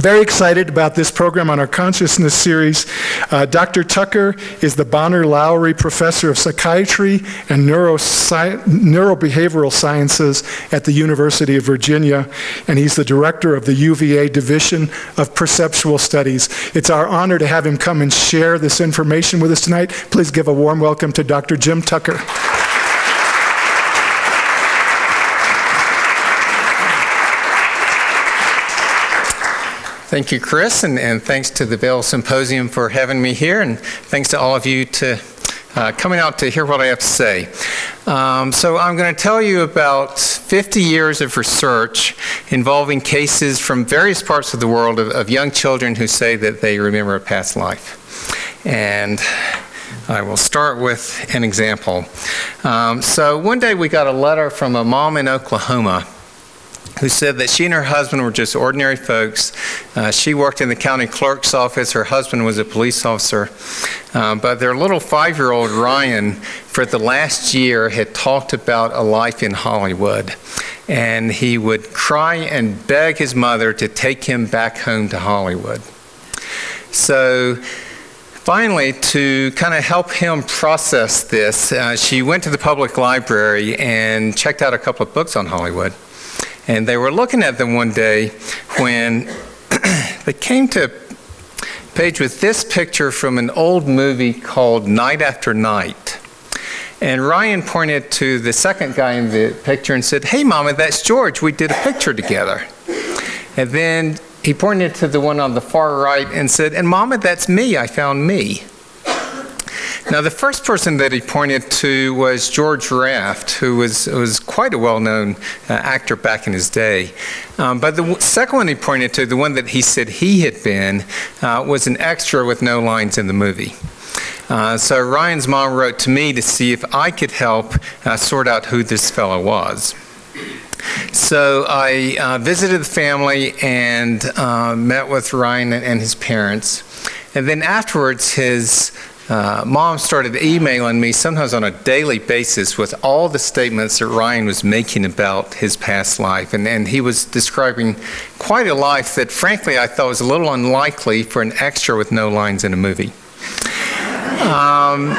Very excited about this program on our consciousness series. Uh, Dr. Tucker is the Bonner Lowry Professor of Psychiatry and Neurosci- Neurobehavioral Sciences at the University of Virginia, and he's the Director of the UVA Division of Perceptual Studies. It's our honor to have him come and share this information with us tonight. Please give a warm welcome to Dr. Jim Tucker. Thank you, Chris, and, and thanks to the Vail Symposium for having me here, and thanks to all of you to uh, coming out to hear what I have to say. Um, so I'm going to tell you about 50 years of research involving cases from various parts of the world of, of young children who say that they remember a past life. And I will start with an example. Um, so one day we got a letter from a mom in Oklahoma who said that she and her husband were just ordinary folks. Uh, she worked in the county clerk's office. Her husband was a police officer. Uh, but their little five year old Ryan, for the last year, had talked about a life in Hollywood. And he would cry and beg his mother to take him back home to Hollywood. So, Finally, to kind of help him process this, uh, she went to the public library and checked out a couple of books on Hollywood. And they were looking at them one day when they came to page with this picture from an old movie called Night After Night. And Ryan pointed to the second guy in the picture and said, Hey, Mama, that's George. We did a picture together. And then he pointed to the one on the far right and said, And Mama, that's me. I found me. Now, the first person that he pointed to was George Raft, who was, was quite a well known uh, actor back in his day. Um, but the second one he pointed to, the one that he said he had been, uh, was an extra with no lines in the movie. Uh, so Ryan's mom wrote to me to see if I could help uh, sort out who this fellow was. So I uh, visited the family and uh, met with Ryan and his parents. And then afterwards, his uh, mom started emailing me sometimes on a daily basis with all the statements that Ryan was making about his past life. And, and he was describing quite a life that, frankly, I thought was a little unlikely for an extra with no lines in a movie. Um,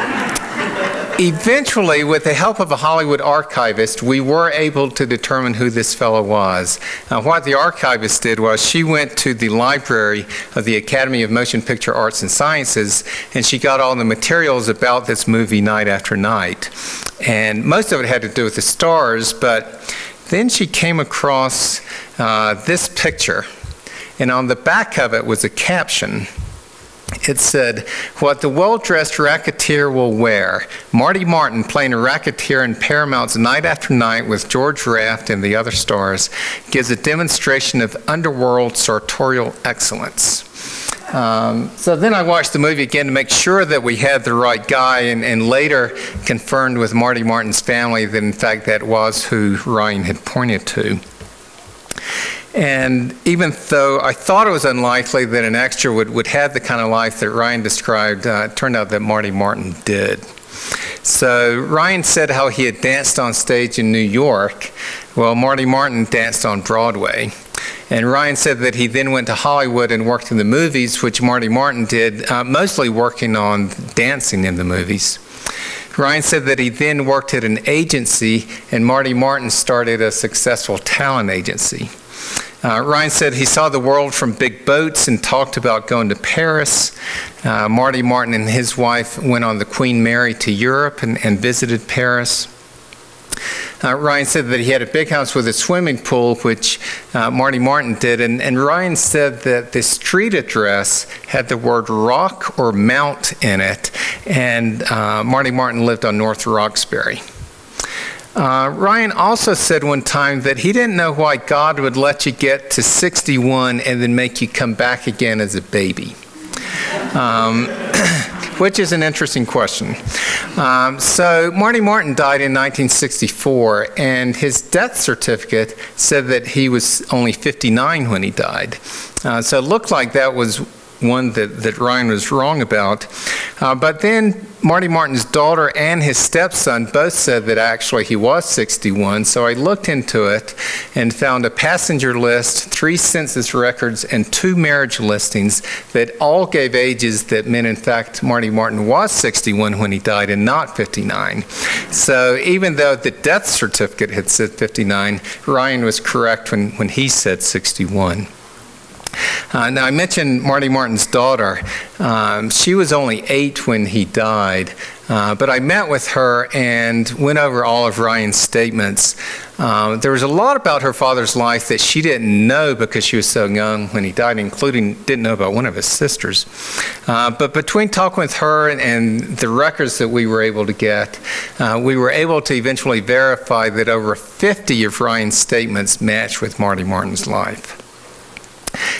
eventually, with the help of a Hollywood archivist, we were able to determine who this fellow was. Uh, what the archivist did was she went to the library of the Academy of Motion Picture Arts and Sciences and she got all the materials about this movie night after night. And most of it had to do with the stars, but then she came across uh, this picture. And on the back of it was a caption it said, What the well dressed racketeer will wear. Marty Martyn playing a racketeer in Paramount's Night After Night with George Raft and the other stars gives a demonstration of underworld sartorial excellence. Um, so then I watched the movie again to make sure that we had the right guy, and, and later confirmed with Marty Martyn's family that in fact that was who Ryan had pointed to. And even though I thought it was unlikely that an extra would, would have the kind of life that Ryan described, uh, it turned out that Marty Martyn did. So Ryan said how he had danced on stage in New York. Well, Marty Martyn danced on Broadway. And Ryan said that he then went to Hollywood and worked in the movies, which Marty Martyn did, uh, mostly working on dancing in the movies. Ryan said that he then worked at an agency, and Marty Martyn started a successful talent agency. Uh, Ryan said he saw the world from big boats and talked about going to Paris. Uh, Marty Martyn and his wife went on the Queen Mary to Europe and, and visited Paris. Uh, Ryan said that he had a big house with a swimming pool, which uh, Marty Martyn did. And, and, Ryan said that the street address had the word rock or mount in it. And uh, Marty Martyn lived on North Roxbury. Uh, Ryan also said one time that he didn't know why God would let you get to 61 and then make you come back again as a baby. Um, which is an interesting question. Um, so, Marty Martyn died in 1964, and his death certificate said that he was only 59 when he died. Uh, so, it looked like that was one that, that Ryan was wrong about. Uh, but then Marty Martyn's daughter and his stepson both said that actually he was 61. So I looked into it and found a passenger list, three census records, and two marriage listings that all gave ages that meant, in fact, Marty Martyn was 61 when he died and not 59. So even though the death certificate had said 59, Ryan was correct when, when he said 61. Uh, now, I mentioned Marty Martyn's daughter. Um, she was only eight when he died, uh, but I met with her and went over all of Ryan's statements. Uh, there was a lot about her father's life that she didn't know because she was so young when he died, including didn't know about one of his sisters. Uh, but between talking with her and, and, the records that we were able to get, uh, we were able to eventually verify that over 50 of Ryan's statements matched with Marty Martyn's life.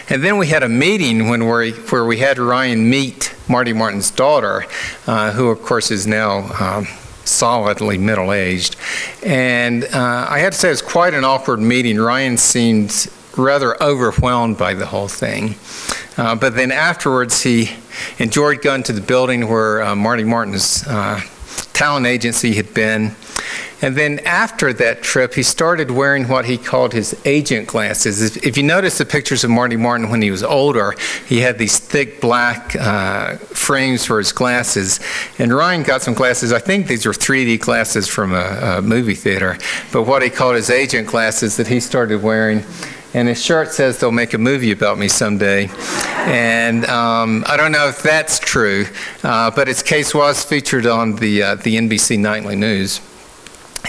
And then we had a meeting when we, where we had Ryan meet Marty Martyn's daughter, uh, who of course is now um, solidly middle aged. And uh, I had to say it was quite an awkward meeting. Ryan seemed rather overwhelmed by the whole thing. Uh, but then afterwards, he enjoyed going to the building where uh, Marty Martyn's uh, talent agency had been. And then after that trip, he started wearing what he called his agent glasses. If, you notice the pictures of Marty Martyn when he was older, he had these thick black uh, frames for his glasses. And Ryan got some glasses, I think these were 3D glasses from a, a movie theater, but what he called his agent glasses that he started wearing and his shirt says they'll make a movie about me someday. And um, I don't know if that's true, uh, but its case was featured on the, uh, the NBC Nightly News.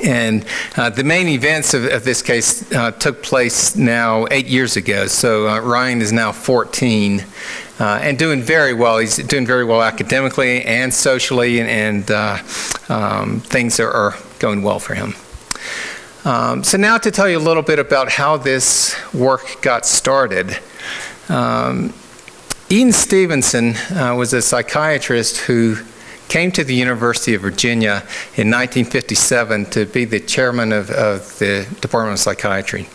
And uh, the main events of, of this case uh, took place now eight years ago. So uh, Ryan is now 14 uh, and doing very well. He's doing very well academically and socially, and, and um, things are, are, going well for him. Um, so now to tell you a little bit about how this work got started. Um, Ian Stevenson uh, was a psychiatrist who came to the University of Virginia in 1957 to be the chairman of, of the Department of Psychiatry.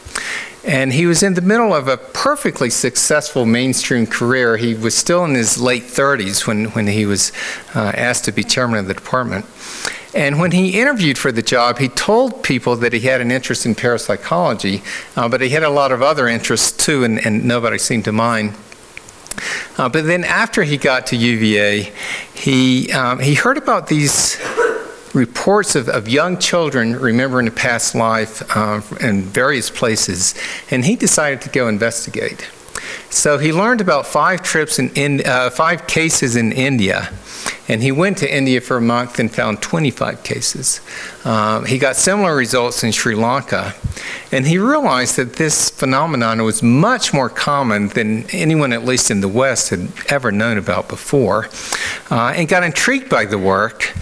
And he was in the middle of a perfectly successful mainstream career. He was still in his late 30s when, when he was uh, asked to be chairman of the department. And when he interviewed for the job, he told people that he had an interest in parapsychology, uh, but he had a lot of other interests too, and, and nobody seemed to mind. Uh, but then after he got to UVA, he, um, he heard about these reports of, of young children remembering a past life uh, in various places, and he decided to go investigate. So he learned about five trips in, in uh, five cases in India and he went to India for a month and found 25 cases. Um, he got similar results in Sri Lanka. And he realized that this phenomenon was much more common than anyone, at least in the West, had ever known about before. Uh, and got intrigued by the work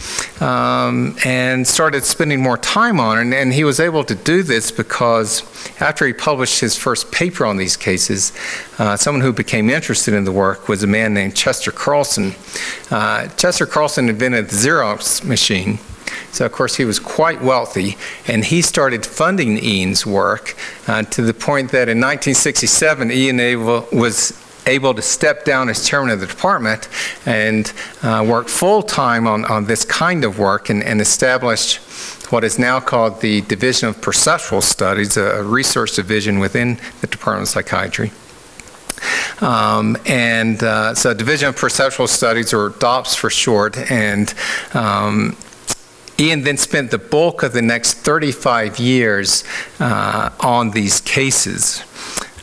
um, and started spending more time on it. And, and he was able to do this because after he published his first paper on these cases, uh, someone who became interested in the work was a man named Chester Carlson. Uh, Chester Carlson invented the Xerox machine. So, of course, he was quite wealthy, and he started funding Ian's work uh, to the point that in 1967, Ian able, was able to step down as chairman of the department and uh, work full time on, on this kind of work and, and established what is now called the Division of Perceptual Studies, a research division within the Department of Psychiatry. Um, and uh, so Division of Perceptual Studies, or DOPS for short, and um, Ian then spent the bulk of the next 35 years uh, on these cases.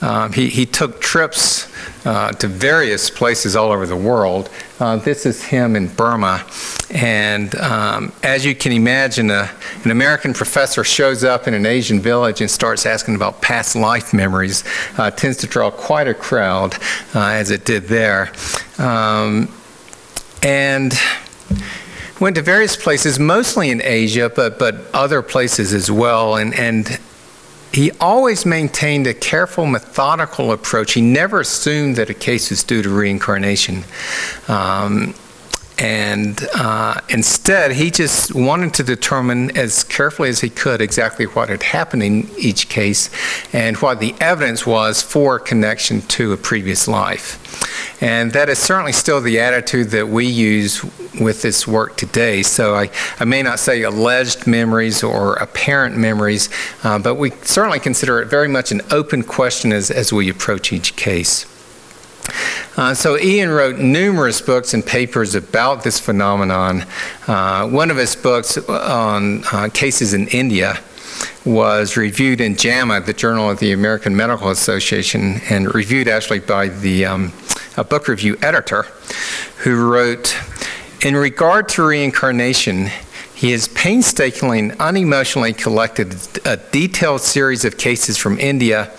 Um, he, he took trips uh, to various places all over the world. Uh, this is him in Burma. And um, as you can imagine, uh, an American professor shows up in an Asian village and starts asking about past life memories. Uh, tends to draw quite a crowd, uh, as it did there. Um, and went to various places, mostly in Asia, but, but other places as well. And, and he always maintained a careful, methodical approach. He never assumed that a case was due to reincarnation. Um, and uh, instead, he just wanted to determine as carefully as he could exactly what had happened in each case and what the evidence was for connection to a previous life. And that is certainly still the attitude that we use with this work today. So I, I may not say alleged memories or apparent memories, uh, but we certainly consider it very much an open question as, as we approach each case. Uh, so Ian wrote numerous books and papers about this phenomenon. Uh, one of his books on uh, cases in India was reviewed in JAMA, the Journal of the American Medical Association, and reviewed actually by the um, book review editor, who wrote, in regard to reincarnation, he has painstakingly and unemotionally collected a detailed series of cases from India,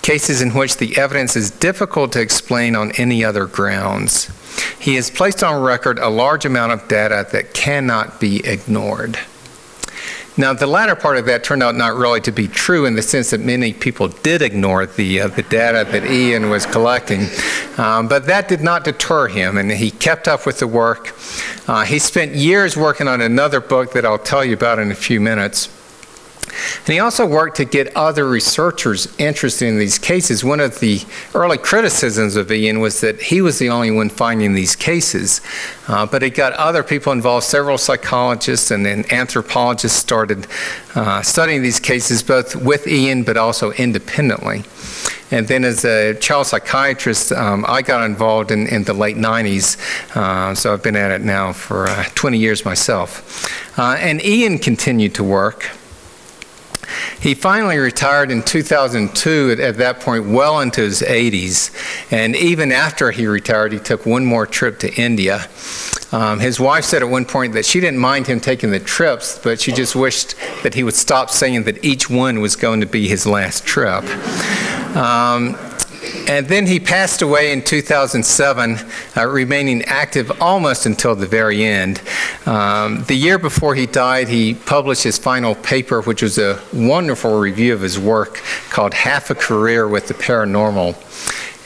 cases in which the evidence is difficult to explain on any other grounds. He has placed on record a large amount of data that cannot be ignored. Now, the latter part of that turned out not really to be true in the sense that many people did ignore the, uh, the data that Ian was collecting, um, but that did not deter him, and he kept up with the work. Uh, he spent years working on another book that I'll tell you about in a few minutes. And he also worked to get other researchers interested in these cases. One of the early criticisms of Ian was that he was the only one finding these cases. Uh, but he got other people involved, several psychologists and then anthropologists started uh, studying these cases both with Ian but also independently. And then as a child psychiatrist, um, I got involved in, in the late 90s. Uh, so I've been at it now for uh, 20 years myself. Uh, and Ian continued to work. He finally retired in 2002, at, at, that point, well into his 80s. And even after he retired, he took one more trip to India. Um, his wife said at one point that she didn't mind him taking the trips, but she just wished that he would stop saying that each one was going to be his last trip. Um, and then he passed away in 2007, uh, remaining active almost until the very end. Um, the year before he died, he published his final paper, which was a wonderful review of his work called Half a Career with the Paranormal.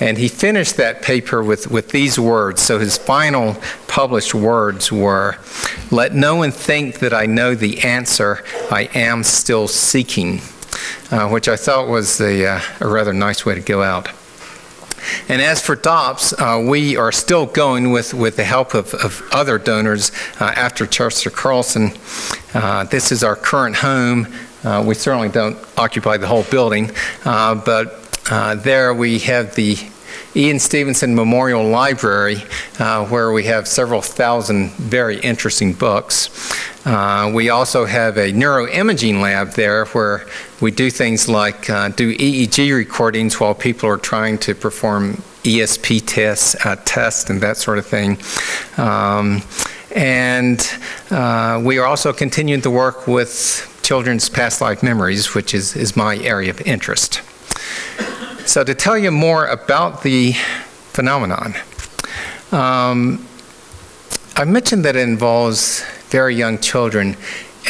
And he finished that paper with, with these words. So his final published words were Let no one think that I know the answer, I am still seeking, uh, which I thought was a, uh, a rather nice way to go out. And as for DOPS, uh, we are still going with, with the help of, of other donors uh, after Chester Carlson. Uh, this is our current home. Uh, we certainly don't occupy the whole building, uh, but uh, there we have the Ian Stevenson Memorial Library, uh, where we have several thousand very interesting books. Uh, we also have a neuroimaging lab there where we do things like uh, do EEG recordings while people are trying to perform ESP tests, uh, tests, and that sort of thing. Um, and uh, we are also continuing to work with children's past life memories, which is, is my area of interest. So, to tell you more about the phenomenon, um, I mentioned that it involves very young children,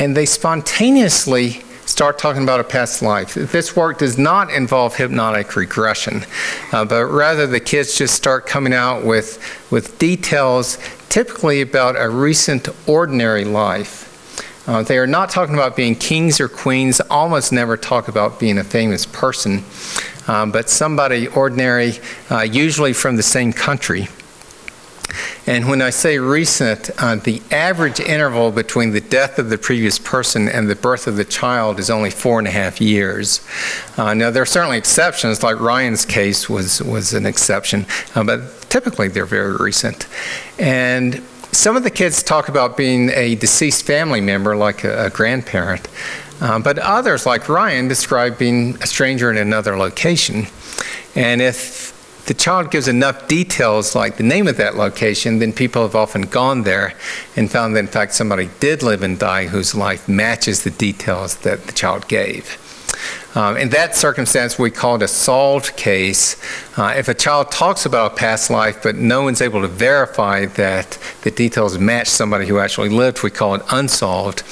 and they spontaneously start talking about a past life. This work does not involve hypnotic regression, uh, but rather the kids just start coming out with, with details typically about a recent ordinary life. Uh, they are not talking about being kings or queens, almost never talk about being a famous person um, but somebody ordinary, uh, usually from the same country. And when I say recent, uh, the average interval between the death of the previous person and the birth of the child is only four and a half years. Uh, now, there are certainly exceptions, like Ryan's case was, was an exception, uh, but typically they're very recent. And some of the kids talk about being a deceased family member, like a, a grandparent. Uh, but others, like Ryan, describe being a stranger in another location. And if the child gives enough details, like the name of that location, then people have often gone there and found that, in fact, somebody did live and die whose life matches the details that the child gave. Um, in that circumstance, we call it a solved case. Uh, if a child talks about a past life, but no one's able to verify that the details match somebody who actually lived, we call it unsolved.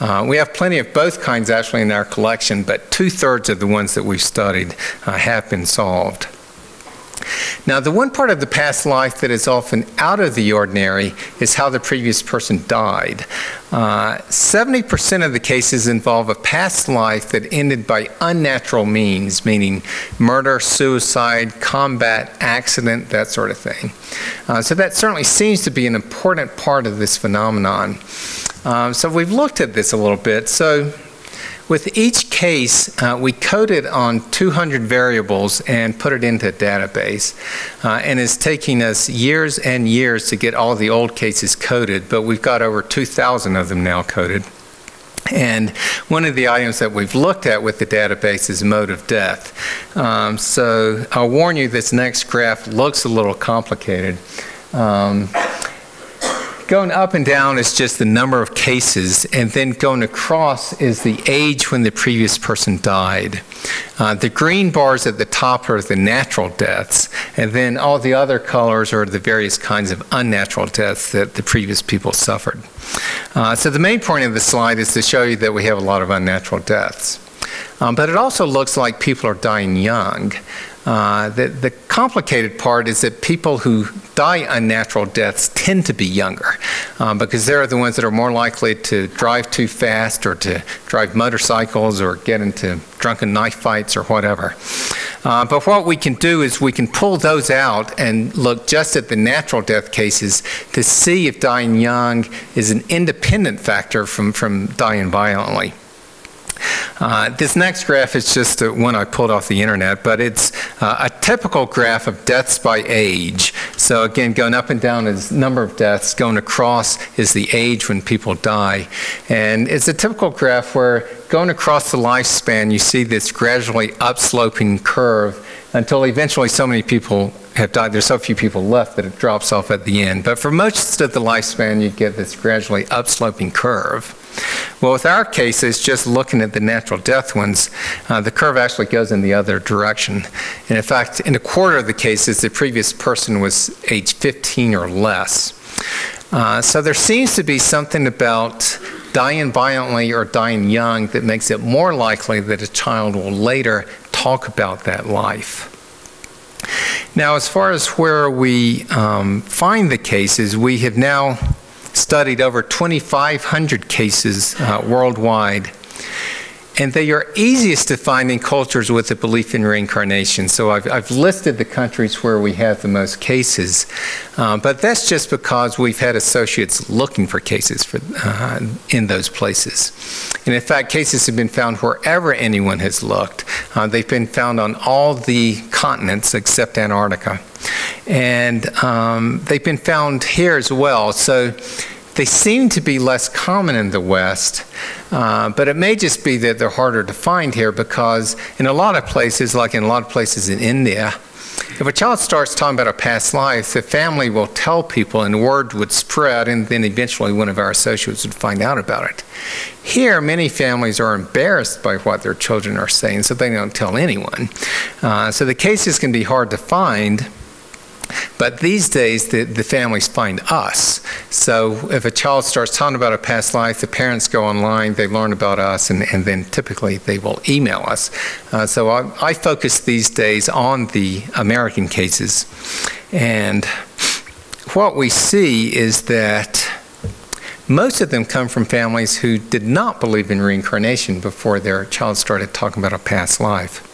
Uh, we have plenty of both kinds actually in our collection, but two thirds of the ones that we've studied uh, have been solved. Now, the one part of the past life that is often out of the ordinary is how the previous person died. Uh, 70% of the cases involve a past life that ended by unnatural means, meaning murder, suicide, combat, accident, that sort of thing. Uh, so, that certainly seems to be an important part of this phenomenon. Um, so, we've looked at this a little bit. So, with each case, uh, we coded on 200 variables and put it into a database. Uh, and it's taking us years and years to get all the old cases coded, but we've got over 2,000 of them now coded. And one of the items that we've looked at with the database is mode of death. Um, so I'll warn you, this next graph looks a little complicated. Um, Going up and down is just the number of cases, and then going across is the age when the previous person died. Uh, the green bars at the top are the natural deaths, and then all the other colors are the various kinds of unnatural deaths that the previous people suffered. Uh, so the main point of the slide is to show you that we have a lot of unnatural deaths. Um, but it also looks like people are dying young. Uh, the, the, complicated part is that people who die unnatural deaths tend to be younger um, because they're the ones that are more likely to drive too fast or to drive motorcycles or get into drunken knife fights or whatever. Uh, but what we can do is we can pull those out and look just at the natural death cases to see if dying young is an independent factor from, from dying violently. Uh, this next graph is just one I pulled off the internet, but it's uh, a typical graph of deaths by age. So again, going up and down is number of deaths, going across is the age when people die. And it's a typical graph where going across the lifespan, you see this gradually upsloping curve until eventually so many people have died. There's so few people left that it drops off at the end. But for most of the lifespan, you get this gradually upsloping curve. Well, with our cases, just looking at the natural death ones, uh, the curve actually goes in the other direction. And in fact, in a quarter of the cases, the previous person was age 15 or less. Uh, so there seems to be something about dying violently or dying young that makes it more likely that a child will later talk about that life. Now, as far as where we um, find the cases, we have now studied over 2,500 cases uh, worldwide. And they are easiest to find in cultures with a belief in reincarnation. So I've, I've listed the countries where we have the most cases, uh, but that's just because we've had associates looking for cases for, uh, in those places. And in fact, cases have been found wherever anyone has looked. Uh, they've been found on all the continents except Antarctica. And um, they've been found here as well. So they seem to be less common in the West, uh, but it may just be that they're harder to find here because in a lot of places, like in a lot of places in India, if a child starts talking about a past life, the family will tell people and word would spread, and then eventually one of our associates would find out about it. Here, many families are embarrassed by what their children are saying, so they don't tell anyone. Uh, so the cases can be hard to find. But these days, the, the families find us. So if a child starts talking about a past life, the parents go online, they learn about us, and, and then typically they will email us. Uh, so I, I focus these days on the American cases. And what we see is that most of them come from families who did not believe in reincarnation before their child started talking about a past life.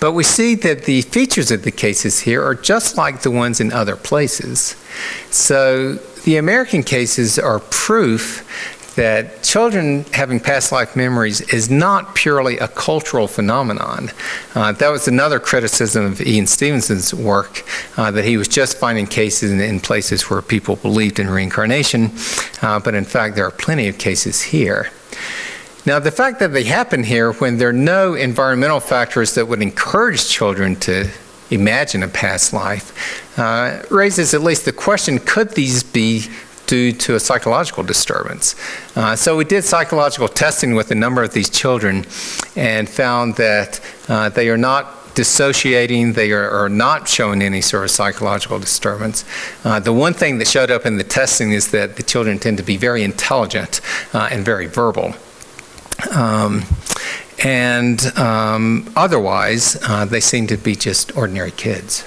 But we see that the features of the cases here are just like the ones in other places. So the American cases are proof that children having past life memories is not purely a cultural phenomenon. Uh, that was another criticism of Ian Stevenson's work, uh, that he was just finding cases in, in, places where people believed in reincarnation, uh, but in fact, there are plenty of cases here. Now, the fact that they happen here when there are no environmental factors that would encourage children to imagine a past life uh, raises at least the question could these be due to a psychological disturbance? Uh, so, we did psychological testing with a number of these children and found that uh, they are not dissociating, they are, are, not showing any sort of psychological disturbance. Uh, the one thing that showed up in the testing is that the children tend to be very intelligent uh, and very verbal. Um, and um, otherwise, uh, they seem to be just ordinary kids.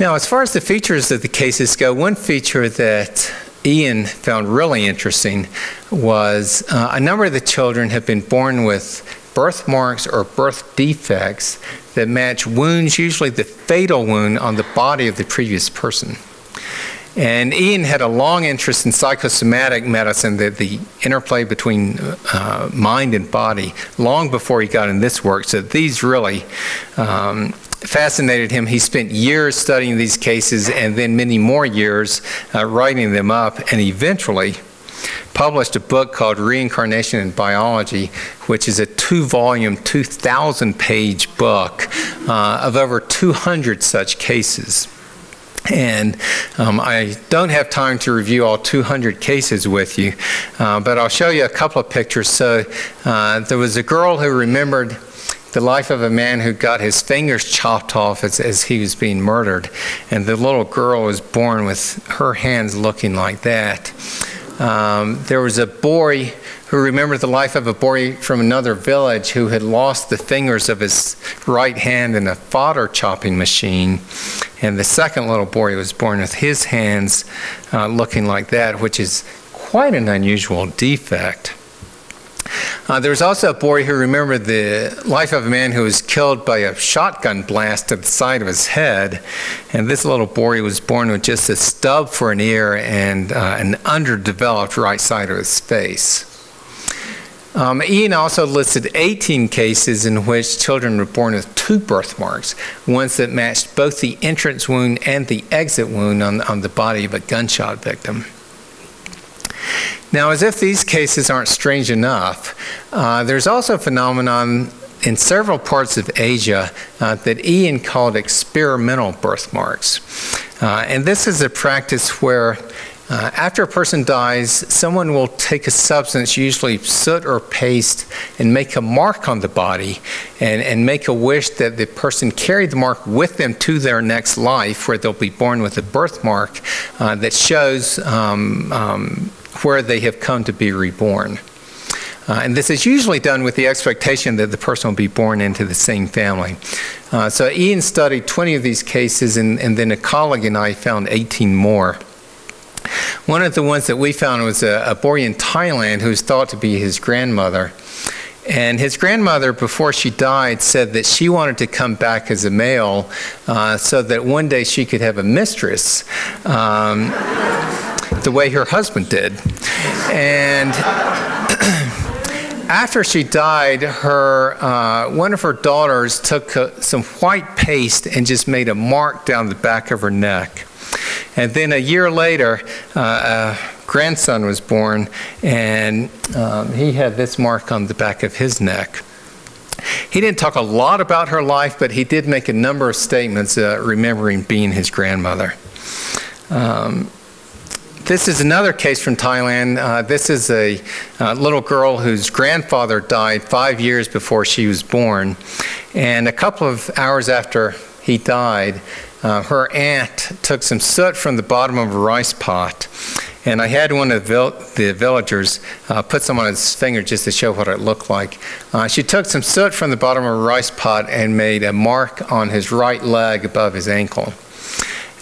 Now, as far as the features of the cases go, one feature that Ian found really interesting was uh, a number of the children have been born with birthmarks or birth defects that match wounds, usually the fatal wound on the body of the previous person. And Ian had a long interest in psychosomatic medicine, the, the interplay between uh, mind and body, long before he got in this work. So these really um, fascinated him. He spent years studying these cases and then many more years uh, writing them up, and eventually published a book called Reincarnation in Biology, which is a two volume, 2,000 page book uh, of over 200 such cases. And um, I don't have time to review all 200 cases with you, uh, but I'll show you a couple of pictures. So uh, there was a girl who remembered the life of a man who got his fingers chopped off as, as he was being murdered. And the little girl was born with her hands looking like that. Um, there was a boy who remembered the life of a boy from another village who had lost the fingers of his right hand in a fodder chopping machine. And the second little boy was born with his hands uh, looking like that, which is quite an unusual defect. Uh, there was also a boy who remembered the life of a man who was killed by a shotgun blast to the side of his head. And this little boy was born with just a stub for an ear and uh, an underdeveloped right side of his face. Um, Ian also listed 18 cases in which children were born with two birthmarks, ones that matched both the entrance wound and the exit wound on, on the body of a gunshot victim. Now, as if these cases aren't strange enough, uh, there's also a phenomenon in several parts of Asia uh, that Ian called experimental birthmarks. Uh, and this is a practice where uh, after a person dies, someone will take a substance, usually soot or paste, and make a mark on the body and, and make a wish that the person carry the mark with them to their next life, where they'll be born with a birthmark uh, that shows um, um, where they have come to be reborn. Uh, and this is usually done with the expectation that the person will be born into the same family. Uh, so Ian studied 20 of these cases, and, and then a colleague and I found 18 more. One of the ones that we found was a, a boy in Thailand who was thought to be his grandmother. And his grandmother, before she died, said that she wanted to come back as a male uh, so that one day she could have a mistress, um, the way her husband did. And after she died, her uh, one of her daughters took uh, some white paste and just made a mark down the back of her neck. And then a year later, uh, a grandson was born, and um, he had this mark on the back of his neck. He didn't talk a lot about her life, but he did make a number of statements uh, remembering being his grandmother. Um, this is another case from Thailand. Uh, this is a uh, little girl whose grandfather died five years before she was born. And a couple of hours after he died, uh, her aunt took some soot from the bottom of a rice pot. And I had one of the villagers uh, put some on his finger just to show what it looked like. Uh, she took some soot from the bottom of a rice pot and made a mark on his right leg above his ankle.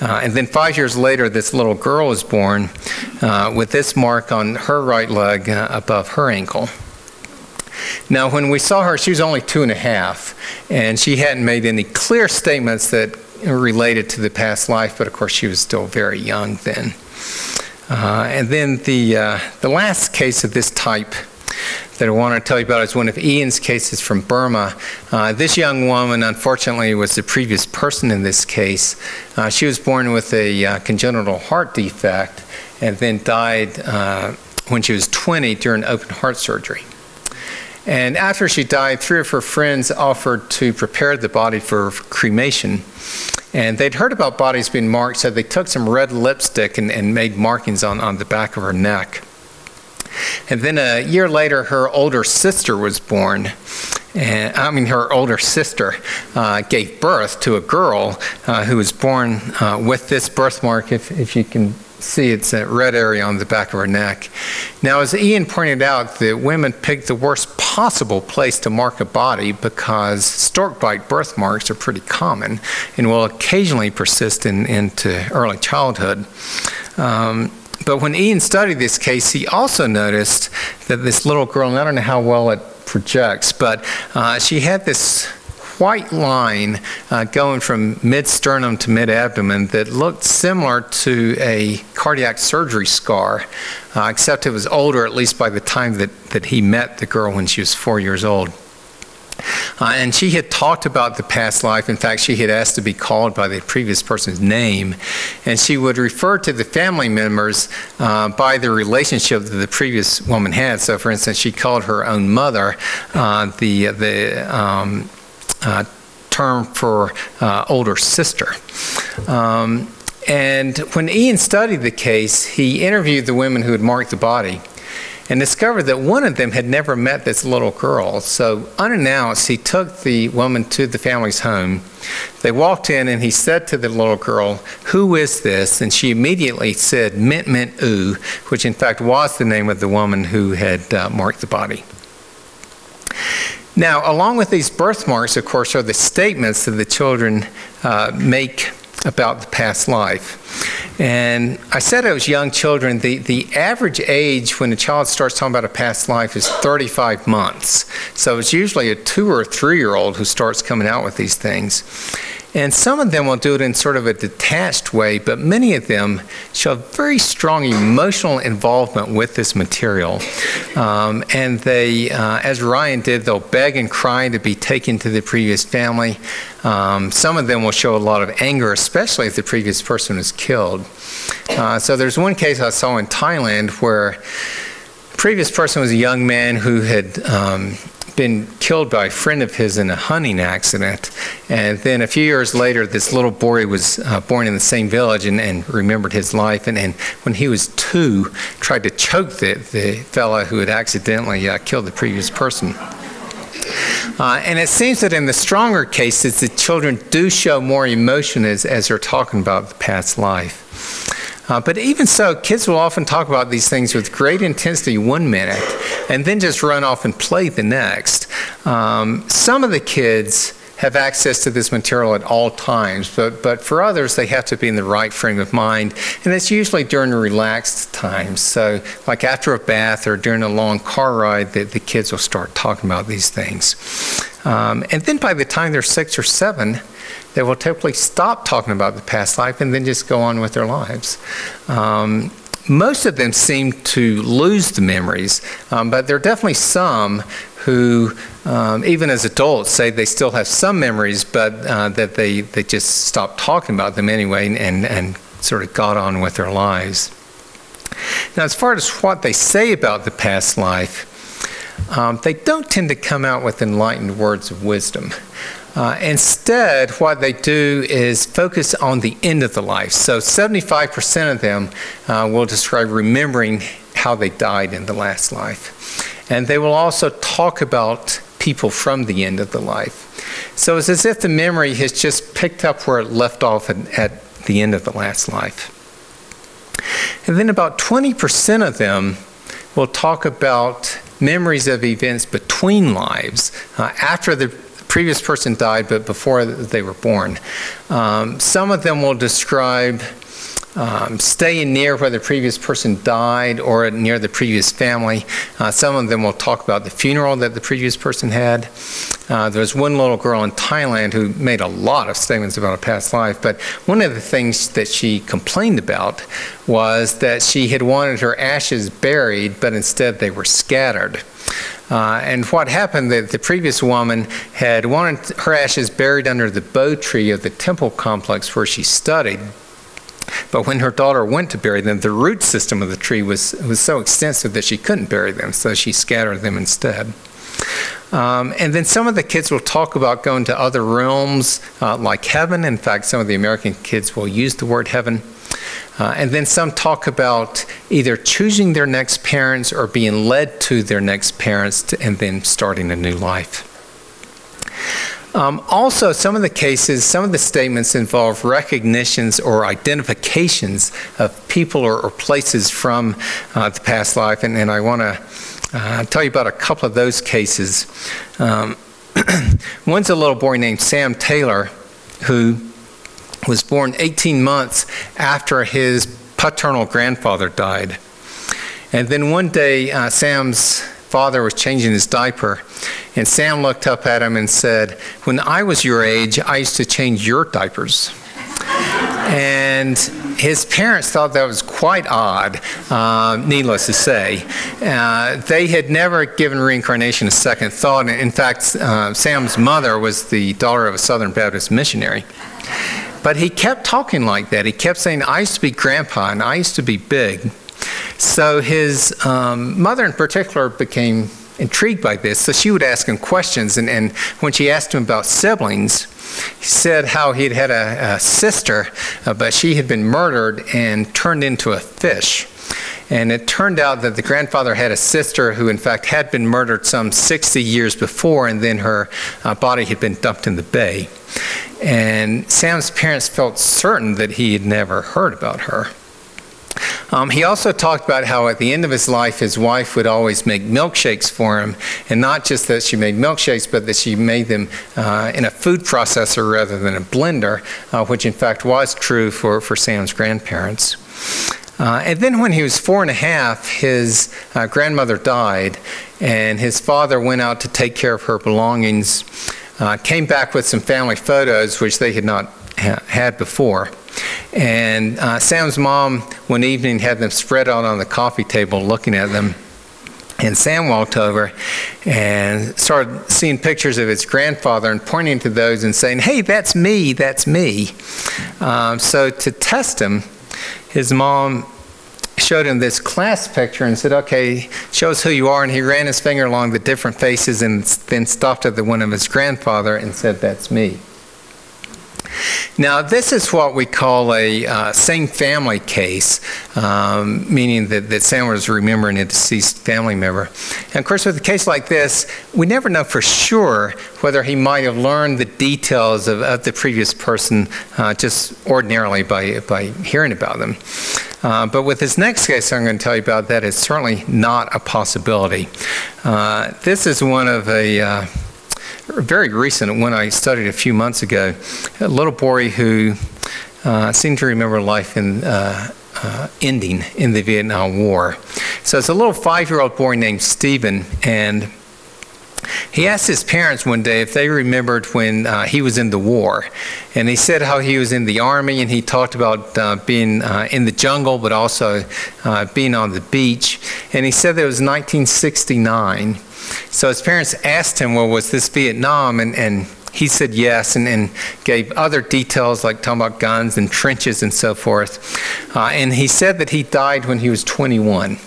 Uh, and then five years later, this little girl was born uh, with this mark on her right leg uh, above her ankle. Now, when we saw her, she was only two and a half, and she hadn't made any clear statements that related to the past life, but of course she was still very young then. Uh, and then the, uh, the last case of this type that I want to tell you about is one of Ian's cases from Burma. Uh, this young woman, unfortunately, was the previous person in this case. Uh, she was born with a uh, congenital heart defect and then died uh, when she was 20 during open heart surgery. And after she died, three of her friends offered to prepare the body for cremation. And they'd heard about bodies being marked, so they took some red lipstick and, and made markings on, on the back of her neck. And then a year later, her older sister was born. and I mean her older sister, uh, gave birth to a girl uh, who was born uh, with this birthmark, if, if you can see it's a red area on the back of her neck. Now, as Ian pointed out, the women picked the worst possible place to mark a body because stork bite birthmarks are pretty common and will occasionally persist in, into early childhood. Um, but when Ian studied this case, he also noticed that this little girl, and I don't know how well it projects, but uh, she had this white line uh, going from mid sternum to mid abdomen that looked similar to a cardiac surgery scar, uh, except it was older, at least by the time that, that he met the girl when she was four years old. Uh, and she had talked about the past life. In fact, she had asked to be called by the previous person's name. And she would refer to the family members uh, by the relationship that the previous woman had. So, for instance, she called her own mother uh, the, the um, term for uh, older sister. Um, and when Ian studied the case, he interviewed the women who had marked the body and discovered that one of them had never met this little girl. So, unannounced, he took the woman to the family's home. They walked in, and he said to the little girl, Who is this? And she immediately said, Mint Mint Ooh, which in fact was the name of the woman who had uh, marked the body. Now, along with these birthmarks, of course, are the statements that the children uh, make about the past life. And I said it was young children. The, the average age when a child starts talking about a past life is 35 months. So it's usually a two or three year old who starts coming out with these things. And some of them will do it in sort of a detached way, but many of them show very strong emotional involvement with this material. Um, and they, uh, as Ryan did, they'll beg and cry to be taken to the previous family. Um, some of them will show a lot of anger, especially if the previous person was killed. Uh, so there's one case I saw in Thailand where previous person was a young man who had um, been killed by a friend of his in a hunting accident. And then a few years later, this little boy was uh, born in the same village and, and remembered his life. And, and, when he was two, tried to choke the, the fellow who had accidentally uh, killed the previous person. Uh, and it seems that in the stronger cases, the children do show more emotion as, as they're talking about the past life. Uh, but even so, kids will often talk about these things with great intensity one minute and then just run off and play the next. Um, some of the kids have access to this material at all times, but, but for others, they have to be in the right frame of mind, and it's usually during relaxed times. So, like after a bath or during a long car ride, the, the kids will start talking about these things. Um, and then by the time they're six or seven, they will typically stop talking about the past life and then just go on with their lives. Um, most of them seem to lose the memories, um, but there are definitely some who, um, even as adults, say they still have some memories, but uh, that they, they just stopped talking about them anyway and, and sort of got on with their lives. Now, as far as what they say about the past life, um, they don't tend to come out with enlightened words of wisdom. Uh, instead, what they do is focus on the end of the life. So 75% of them uh, will describe remembering how they died in the last life. And they will also talk about people from the end of the life. So it's as if the memory has just picked up where it left off at, at the end of the last life. And then about 20% of them will talk about memories of events between lives uh, after the previous person died, but before they were born. Um, some of them will describe um, staying near where the previous person died or near the previous family. Uh, some of them will talk about the funeral that the previous person had. Uh, there was one little girl in Thailand who made a lot of statements about a past life, but one of the things that she complained about was that she had wanted her ashes buried, but instead they were scattered. Uh, and what happened that the previous woman had wanted her ashes buried under the bo tree of the temple complex where she studied. But when her daughter went to bury them, the root system of the tree was, was so extensive that she couldn't bury them, so she scattered them instead. Um, and then some of the kids will talk about going to other realms uh, like heaven. In fact, some of the American kids will use the word heaven. Uh, and then some talk about either choosing their next parents or being led to their next parents to, and then starting a new life. Um, also, some of the cases, some of the statements involve recognitions or identifications of people or, or places from uh, the past life, and, and I want to uh, tell you about a couple of those cases. Um, one's a little boy named Sam Taylor who was born 18 months after his paternal grandfather died. And then one day, uh, Sam's father was changing his diaper, and Sam looked up at him and said, When I was your age, I used to change your diapers. and his parents thought that was quite odd, uh, needless to say. Uh, they had never given reincarnation a second thought. In fact, uh, Sam's mother was the daughter of a Southern Baptist missionary. But he kept talking like that. He kept saying, I used to be grandpa and I used to be big. So his um, mother, in particular, became intrigued by this. So she would ask him questions. And, and when she asked him about siblings, he said how he'd had a, a sister, uh, but she had been murdered and turned into a fish. And it turned out that the grandfather had a sister who, in fact, had been murdered some 60 years before, and then her uh, body had been dumped in the bay. And Sam's parents felt certain that he had never heard about her. Um, he also talked about how at the end of his life, his wife would always make milkshakes for him, and not just that she made milkshakes, but that she made them uh, in a food processor rather than a blender, uh, which in fact was true for, for Sam's grandparents. Uh, and then when he was four and a half, his uh, grandmother died, and his father went out to take care of her belongings, uh, came back with some family photos, which they had not ha- had before. And uh, Sam's mom, one evening, had them spread out on the coffee table looking at them. And Sam walked over and started seeing pictures of his grandfather and pointing to those and saying, Hey, that's me, that's me. Um, so to test him, his mom showed him this class picture and said, Okay, show us who you are. And he ran his finger along the different faces and then stopped at the one of his grandfather and said, That's me. Now, this is what we call a uh, same family case, um, meaning that, that Sam was remembering a deceased family member. And of course, with a case like this, we never know for sure whether he might have learned the details of, of the previous person uh, just ordinarily by, by hearing about them. Uh, but with this next case I'm going to tell you about, that is certainly not a possibility. Uh, this is one of a uh, very recent one I studied a few months ago. A little boy who uh, seemed to remember life in uh, ending in the Vietnam War. So it's a little five-year-old boy named Stephen, and he asked his parents one day if they remembered when uh, he was in the war. And he said how he was in the army and he talked about uh, being uh, in the jungle but also uh, being on the beach. And he said that it was 1969. So his parents asked him, Well, was this Vietnam? And, and he said yes and, and gave other details like talking about guns and trenches and so forth. Uh, and he said that he died when he was 21.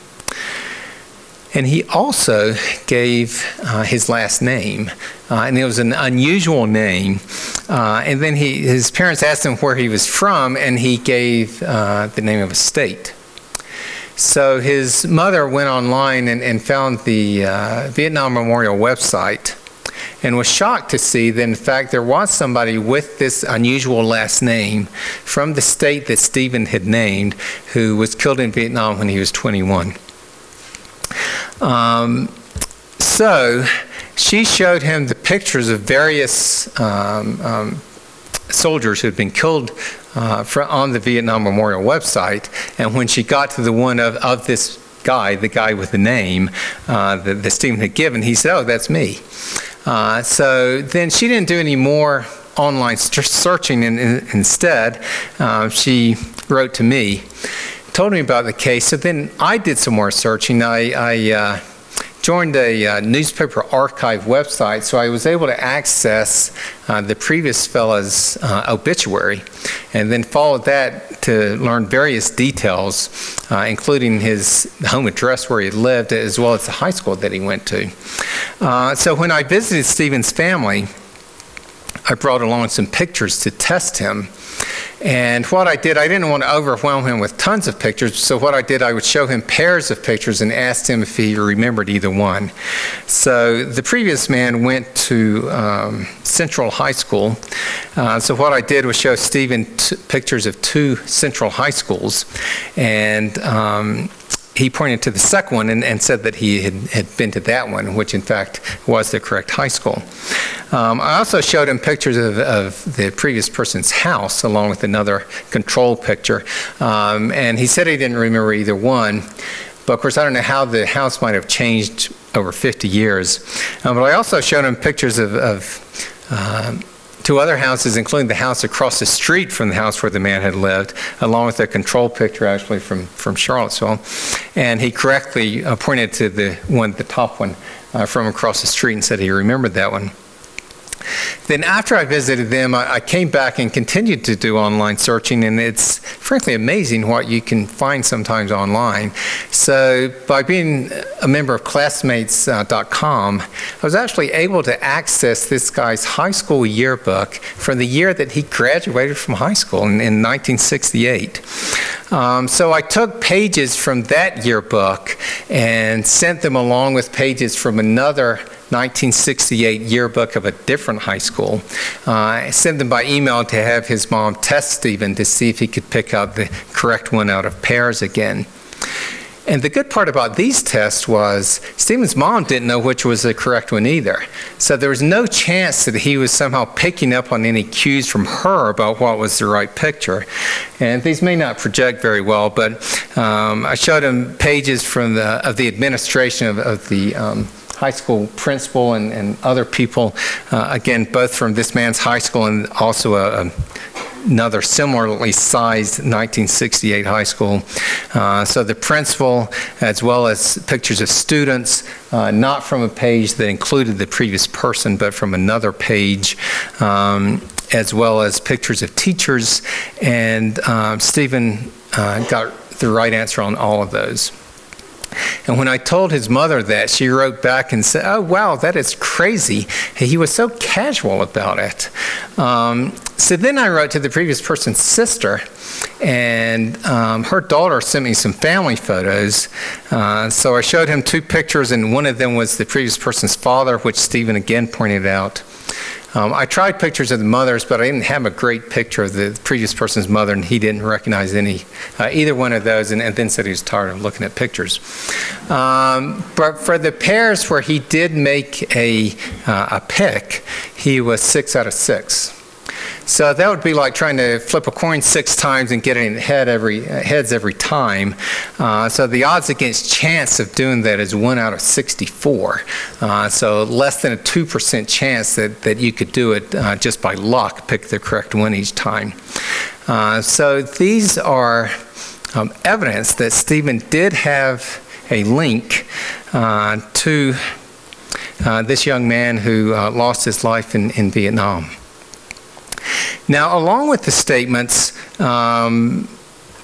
And he also gave uh, his last name, uh, and it was an unusual name. Uh, and then he, his parents asked him where he was from, and he gave uh, the name of a state. So his mother went online and, and found the uh, Vietnam Memorial website and was shocked to see that, in fact, there was somebody with this unusual last name from the state that Stephen had named who was killed in Vietnam when he was 21. Um, so she showed him the pictures of various um, um, soldiers who had been killed uh, on the Vietnam Memorial website. And when she got to the one of, of this guy, the guy with the name uh, that, that Stephen had given, he said, Oh, that's me. Uh, so then she didn't do any more online searching. And, and instead, uh, she wrote to me, told me about the case. So then I did some more searching. I, I uh, joined a uh, newspaper archive website, so I was able to access uh, the previous fellow's uh, obituary and then followed that to learn various details, uh, including his home address where he lived, as well as the high school that he went to. Uh, so when I visited Stephen's family, I brought along some pictures to test him. And what I did, I didn't want to overwhelm him with tons of pictures, so what I did, I would show him pairs of pictures and asked him if he remembered either one. So the previous man went to um, Central High School. Uh, so what I did was show Stephen pictures of two Central High Schools, and um, he pointed to the second one and, and said that he had, had, been to that one, which in fact was the correct high school. Um, I also showed him pictures of, of, the previous person's house along with another control picture. Um, and he said he didn't remember either one. But of course, I don't know how the house might have changed over 50 years. Um, but I also showed him pictures of, of uh, two other houses, including the house across the street from the house where the man had lived, along with a control picture actually from, from Charlottesville. And he correctly uh, pointed to the one, the top one, uh, from across the street and said he remembered that one. Then after I visited them, I, I, came back and continued to do online searching, and it's frankly amazing what you can find sometimes online. So by being a member of Classmates.com, uh, I was actually able to access this guy's high school yearbook from the year that he graduated from high school in, in 1968. Um, so I took pages from that yearbook and sent them along with pages from another 1968 yearbook of a different high school. Uh, I sent them by email to have his mom test Stephen to see if he could pick out the correct one out of pairs again. And the good part about these tests was Stephen's mom didn't know which was the correct one either. So there was no chance that he was somehow picking up on any cues from her about what was the right picture. And these may not project very well, but um, I showed him pages from the, of the administration of, of the um, high school principal and, and other people, uh, again, both from this man's high school and also a, a another similarly sized 1968 high school. Uh, so the principal, as well as pictures of students, uh, not from a page that included the previous person, but from another page. Um, as well as pictures of teachers, and um, Stephen uh, got the right answer on all of those. And when I told his mother that, she wrote back and said, Oh, wow, that is crazy. He was so casual about it. Um, so then I wrote to the previous person's sister, and um, her daughter sent me some family photos. Uh, so I showed him two pictures, and one of them was the previous person's father, which Stephen again pointed out. Um, I tried pictures of the mothers, but I didn't have a great picture of the previous person's mother, and he didn't recognize any, uh, either one of those, and, and, then said he was tired of looking at pictures. Um, but for the pairs where he did make a, uh, a pick, he was six out of six. So that would be like trying to flip a coin six times and getting head every, heads every time. Uh, so the odds against chance of doing that is 1 out of 64. Uh, so less than a 2% chance that, that you could do it uh, just by luck, pick the correct one each time. Uh, so these are um, evidence that Stephen did have a link uh, to uh, this young man who lost his life in, in Vietnam. Now, along with the statements, um,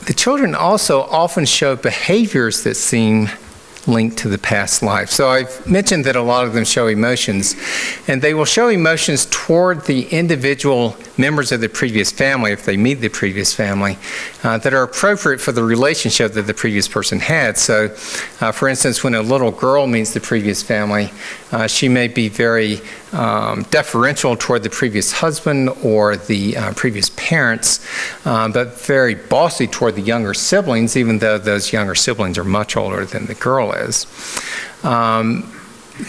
the children also often show behaviors that seem linked to the past life. So I've mentioned that a lot of them show emotions, and they will show emotions toward the individual members of the previous family, if they meet the previous family, uh, that are appropriate for the relationship that the previous person had. So, uh, for instance, when a little girl meets the previous family, uh, she may be very um, deferential toward the previous husband or the uh, previous parents, uh, but very bossy toward the younger siblings, even though those younger siblings are much older than the girl is. Um,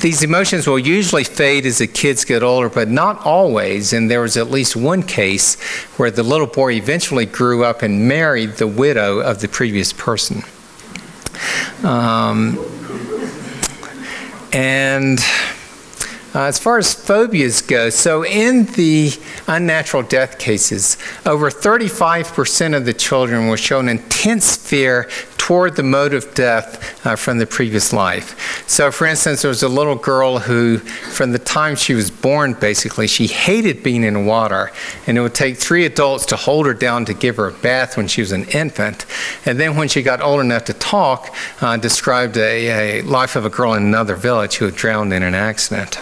these emotions will usually fade as the kids get older, but not always. And there was at least one case where the little boy eventually grew up and married the widow of the previous person. Um, and uh, as far as phobias go, so in the unnatural death cases, over 35% of the children will show an intense fear toward the mode of death uh, from the previous life. So, for instance, there was a little girl who, from the time she was born, basically, she hated being in water, and it would take three adults to hold her down to give her a bath when she was an infant. And then, when she got old enough to talk, uh, described a, a life of a girl in another village who had drowned in an accident.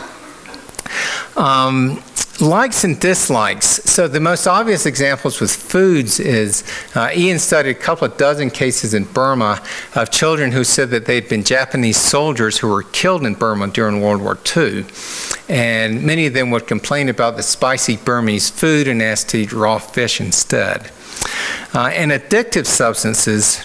Um, Likes and dislikes. So the most obvious examples with foods is uh, Ian studied a couple of dozen cases in Burma of children who said that they'd been Japanese soldiers who were killed in Burma during World War II. And many of them would complain about the spicy Burmese food and ask to eat raw fish instead. Uh, and addictive substances,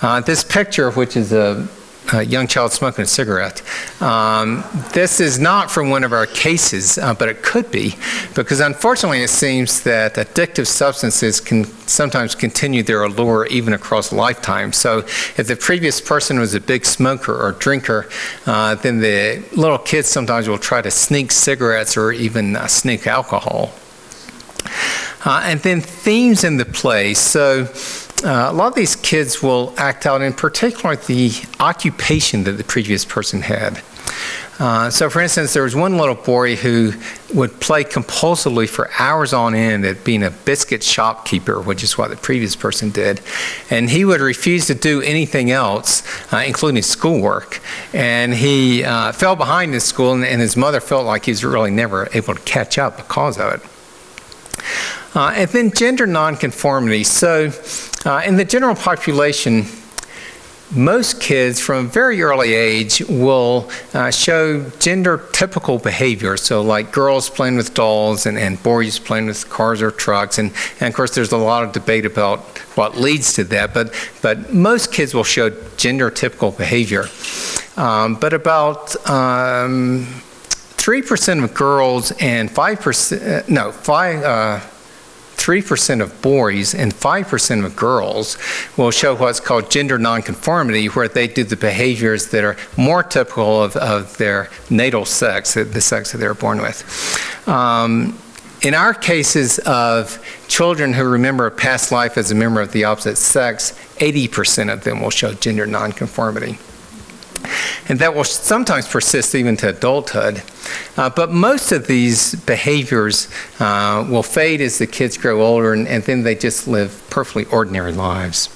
uh, this picture, which is a a young child smoking a cigarette. Um, this is not from one of our cases, uh, but it could be, because unfortunately it seems that addictive substances can sometimes continue their allure even across lifetimes. So if the previous person was a big smoker or drinker, uh, then the little kids sometimes will try to sneak cigarettes or even uh, sneak alcohol. Uh, and then themes in the play. So uh, a lot of these kids will act out in particular the occupation that the previous person had. Uh, so, for instance, there was one little boy who would play compulsively for hours on end at being a biscuit shopkeeper, which is what the previous person did. And he would refuse to do anything else, uh, including schoolwork. And he uh, fell behind in school, and, and his mother felt like he was really never able to catch up because of it. Uh, and then gender nonconformity. So, uh, in the general population, most kids from a very early age will uh, show gender typical behavior. So, like girls playing with dolls and, and boys playing with cars or trucks. And, and, of course, there's a lot of debate about what leads to that. But, but most kids will show gender typical behavior. Um, but about um, 3% of girls and 5%, uh, no, 5, uh, 3% of boys and 5% of girls will show what's called gender nonconformity, where they do the behaviors that are more typical of, of their natal sex, the sex that they're born with. Um, in our cases of children who remember a past life as a member of the opposite sex, 80% of them will show gender nonconformity and that will sometimes persist even to adulthood. Uh, but most of these behaviors uh, will fade as the kids grow older, and, and, then they just live perfectly ordinary lives.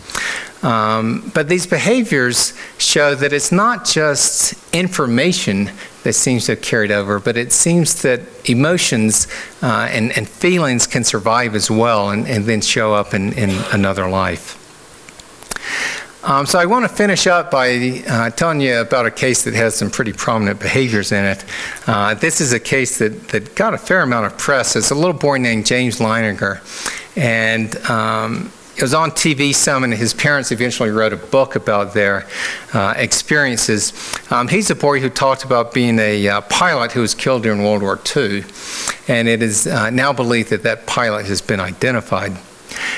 Um, but these behaviors show that it's not just information that seems to have carried over, but it seems that emotions uh, and, and, feelings can survive as well and, and then show up in, in another life. Um, so I want to finish up by uh, telling you about a case that has some pretty prominent behaviors in it. Uh, this is a case that, that got a fair amount of press. It's a little boy named James Leininger. And um, it was on TV some, and his parents eventually wrote a book about their uh, experiences. Um, he's a boy who talked about being a uh, pilot who was killed during World War II, and it is uh, now believed that that pilot has been identified.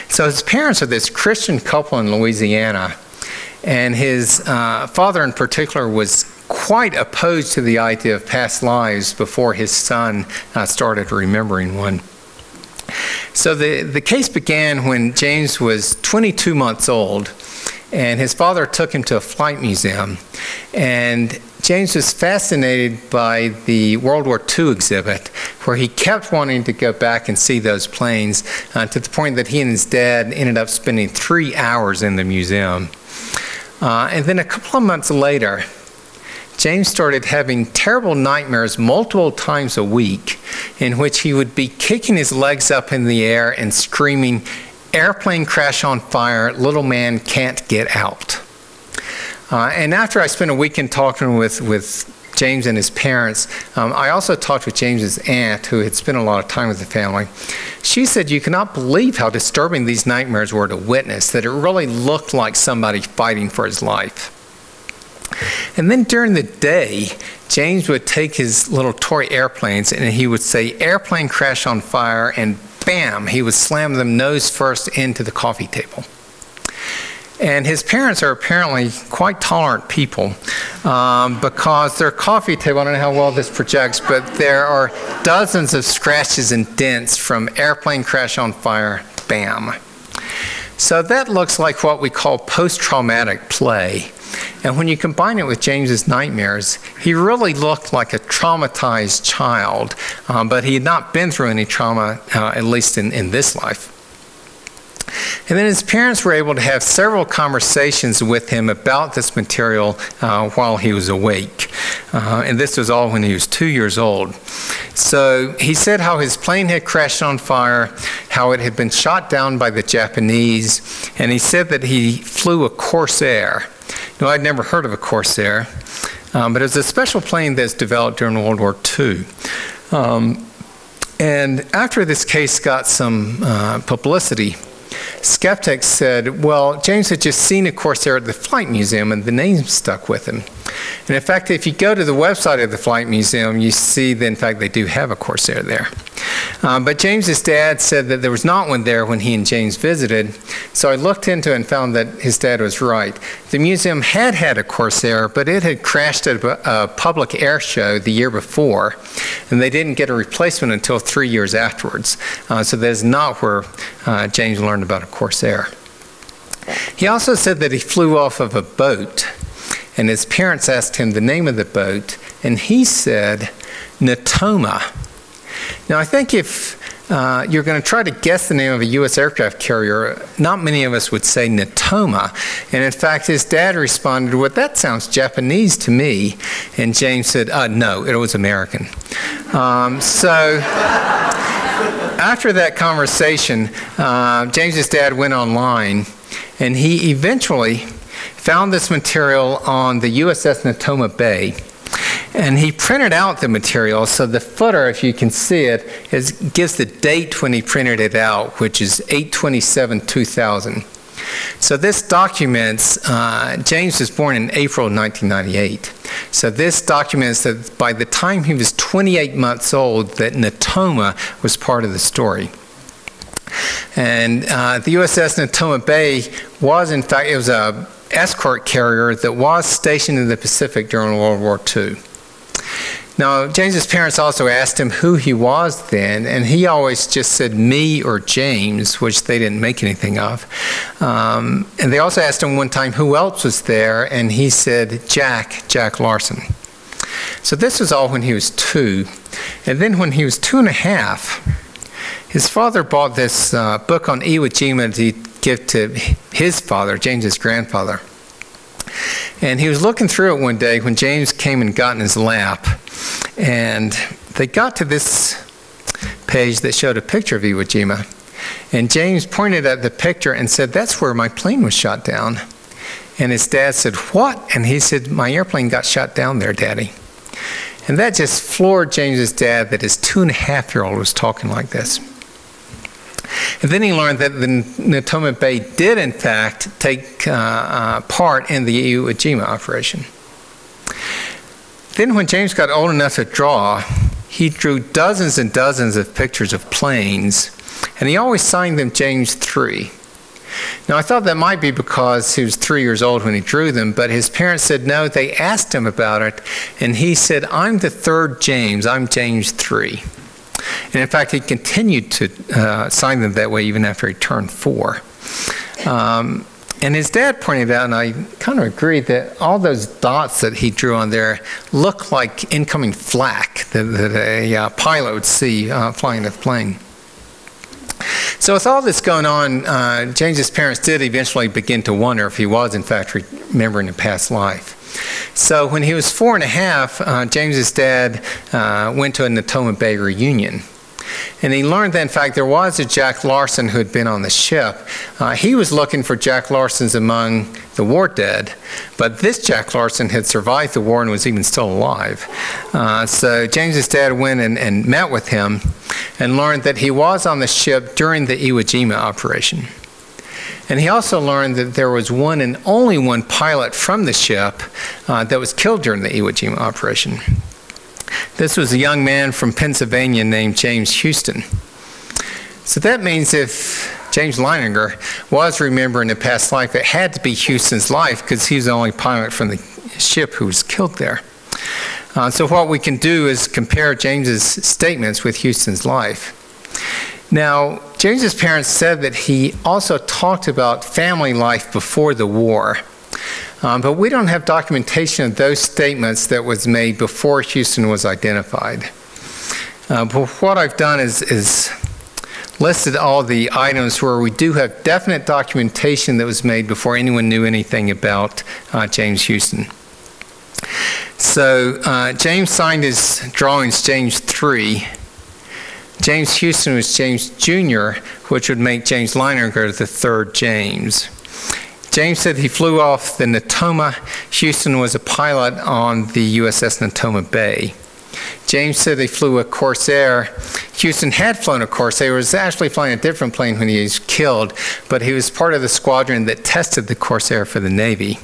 So his parents are this Christian couple in Louisiana, and his uh, father, in particular, was quite opposed to the idea of past lives before his son uh, started remembering one. So the, the case began when James was 22 months old, and his father took him to a flight museum. And James was fascinated by the World War II exhibit, where he kept wanting to go back and see those planes uh, to the point that he and his dad ended up spending three hours in the museum. Uh, and then a couple of months later, James started having terrible nightmares multiple times a week in which he would be kicking his legs up in the air and screaming, Airplane crash on fire, little man can't get out. Uh, and after I spent a weekend talking with, with James and his parents. Um, I also talked with James's aunt, who had spent a lot of time with the family. She said you cannot believe how disturbing these nightmares were to witness, that it really looked like somebody fighting for his life. And then during the day, James would take his little toy airplanes and he would say, airplane crash on fire, and bam, he would slam them nose first into the coffee table. And his parents are apparently quite tolerant people um, because their coffee table, I don't know how well this projects, but there are dozens of scratches and dents from airplane crash on fire, bam. So that looks like what we call post traumatic play. And when you combine it with James's nightmares, he really looked like a traumatized child, um, but he had not been through any trauma, uh, at least in, in this life. And then his parents were able to have several conversations with him about this material uh, while he was awake. Uh, and this was all when he was two years old. So he said how his plane had crashed on fire, how it had been shot down by the Japanese, and he said that he flew a Corsair. No, I'd never heard of a Corsair, um, but it's a special plane that's developed during World War II. Um, and after this case got some uh, publicity, skeptics said, well, James had just seen a Corsair at the Flight Museum and the name stuck with him. And in fact, if you go to the website of the Flight Museum, you see that in fact they do have a Corsair there. Um, but James's dad said that there was not one there when he and James visited, so I looked into it and found that his dad was right. The museum had had a Corsair, but it had crashed at a, public air show the year before, and they didn't get a replacement until three years afterwards. Uh, so that's not where uh, James learned about a Corsair. He also said that he flew off of a boat and his parents asked him the name of the boat, and he said, Natoma. Now, I think if uh, you're going to try to guess the name of a U.S. aircraft carrier, not many of us would say Natoma. And in fact, his dad responded, Well, that sounds Japanese to me. And James said, uh, No, it was American. Um, so after that conversation, uh, James's dad went online and he eventually found this material on the USS Natoma Bay. And he printed out the material, so the footer, if you can see it, is, gives the date when he printed it out, which is 827 2000. So this documents, uh, James was born in April 1998. So this documents that by the time he was 28 months old, that Natoma was part of the story. And uh, the USS Natoma Bay was, in fact, it was a escort carrier that was stationed in the Pacific during World War II. Now, James's parents also asked him who he was then, and he always just said me or James, which they didn't make anything of. Um, and they also asked him one time who else was there, and he said Jack, Jack Larsen. So this was all when he was two. And then when he was two and a half, his father bought this uh, book on Iwo Jima to give to his father, James's grandfather. And he was looking through it one day when James came and got in his lap. And they got to this page that showed a picture of Iwo Jima. And James pointed at the picture and said, That's where my plane was shot down. And his dad said, What? And he said, My airplane got shot down there, Daddy. And that just floored James's dad that his two and a half year old was talking like this. And then he learned that the Natoma Bay did, in fact, take uh, uh, part in the Iwo Jima operation. Then, when James got old enough to draw, he drew dozens and dozens of pictures of planes, and he always signed them James 3. Now, I thought that might be because he was three years old when he drew them, but his parents said no. They asked him about it, and he said, I'm the third James. I'm James 3. And in fact, he continued to uh, sign them that way even after he turned four. Um, and his dad pointed out, and I kind of agreed, that all those dots that he drew on there look like incoming flak that, that a uh, pilot would see uh, flying the plane. So with all this going on, uh, James's parents did eventually begin to wonder if he was in fact remembering a past life. So when he was four and a half, uh, James's dad uh, went to a Natoma Bay reunion. And he learned that, in fact, there was a Jack Larsen who had been on the ship. Uh, he was looking for Jack Larsens among the war dead, but this Jack Larsen had survived the war and was even still alive. Uh, so James's dad went and, and met with him and learned that he was on the ship during the Iwo Jima operation. And he also learned that there was one and only one pilot from the ship uh, that was killed during the Iwo Jima operation. This was a young man from Pennsylvania named James Huston. So that means if James Leininger was remembering a past life, it had to be Huston's life because he was the only pilot from the ship who was killed there. Uh, so what we can do is compare James's statements with Huston's life. Now, James's parents said that he also talked about family life before the war. Um, but we don't have documentation of those statements that was made before Huston was identified. Uh, but what I've done is, is listed all the items where we do have definite documentation that was made before anyone knew anything about uh, James Huston. So uh, James signed his drawings James 3. James Huston was James Jr., which would make James Leininger the third James. James said he flew off the Natoma. Huston was a pilot on the USS Natoma Bay. James said he flew a Corsair. Huston had flown a Corsair. He was actually flying a different plane when he was killed, but he was part of the squadron that tested the Corsair for the Navy.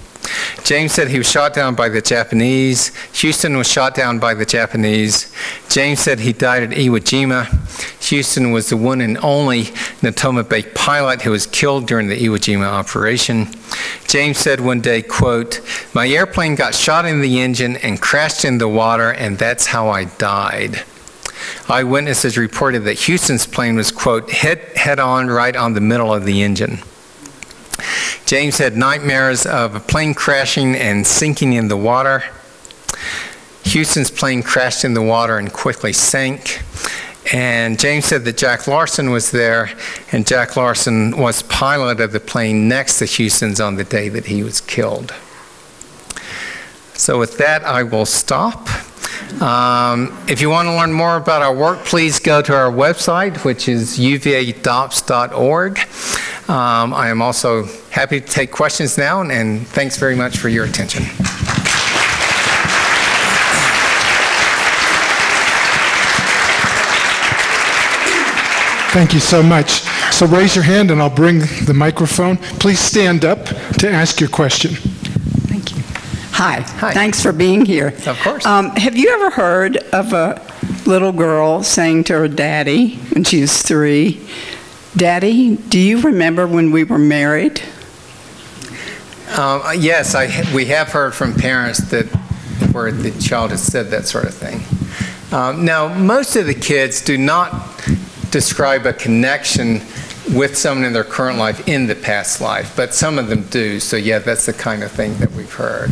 James said he was shot down by the Japanese. Huston was shot down by the Japanese. James said he died at Iwo Jima. Huston was the one and only Natoma Bay pilot who was killed during the Iwo Jima operation. James said one day, quote, my airplane got shot in the engine and crashed in the water and that's how I died. Eyewitnesses reported that Huston's plane was, quote, hit head on right on the middle of the engine. James had nightmares of a plane crashing and sinking in the water. Huston's plane crashed in the water and quickly sank. And James said that Jack Larsen was there, and Jack Larsen was pilot of the plane next to Huston's on the day that he was killed. So, with that, I will stop. Um, if you want to learn more about our work, please go to our website, which is uvadops.org. Um, I am also happy to take questions now, and thanks very much for your attention. Thank you so much. So raise your hand and I'll bring the microphone. Please stand up to ask your question. Thank you. Hi. Hi. Thanks for being here. Of course. Um, have you ever heard of a little girl saying to her daddy when she was three, Daddy, do you remember when we were married? Um, yes, I, we have heard from parents that where the child has said that sort of thing. Um, now, most of the kids do not describe a connection with someone in their current life in the past life, but some of them do. So, yeah, that's the kind of thing that we've heard.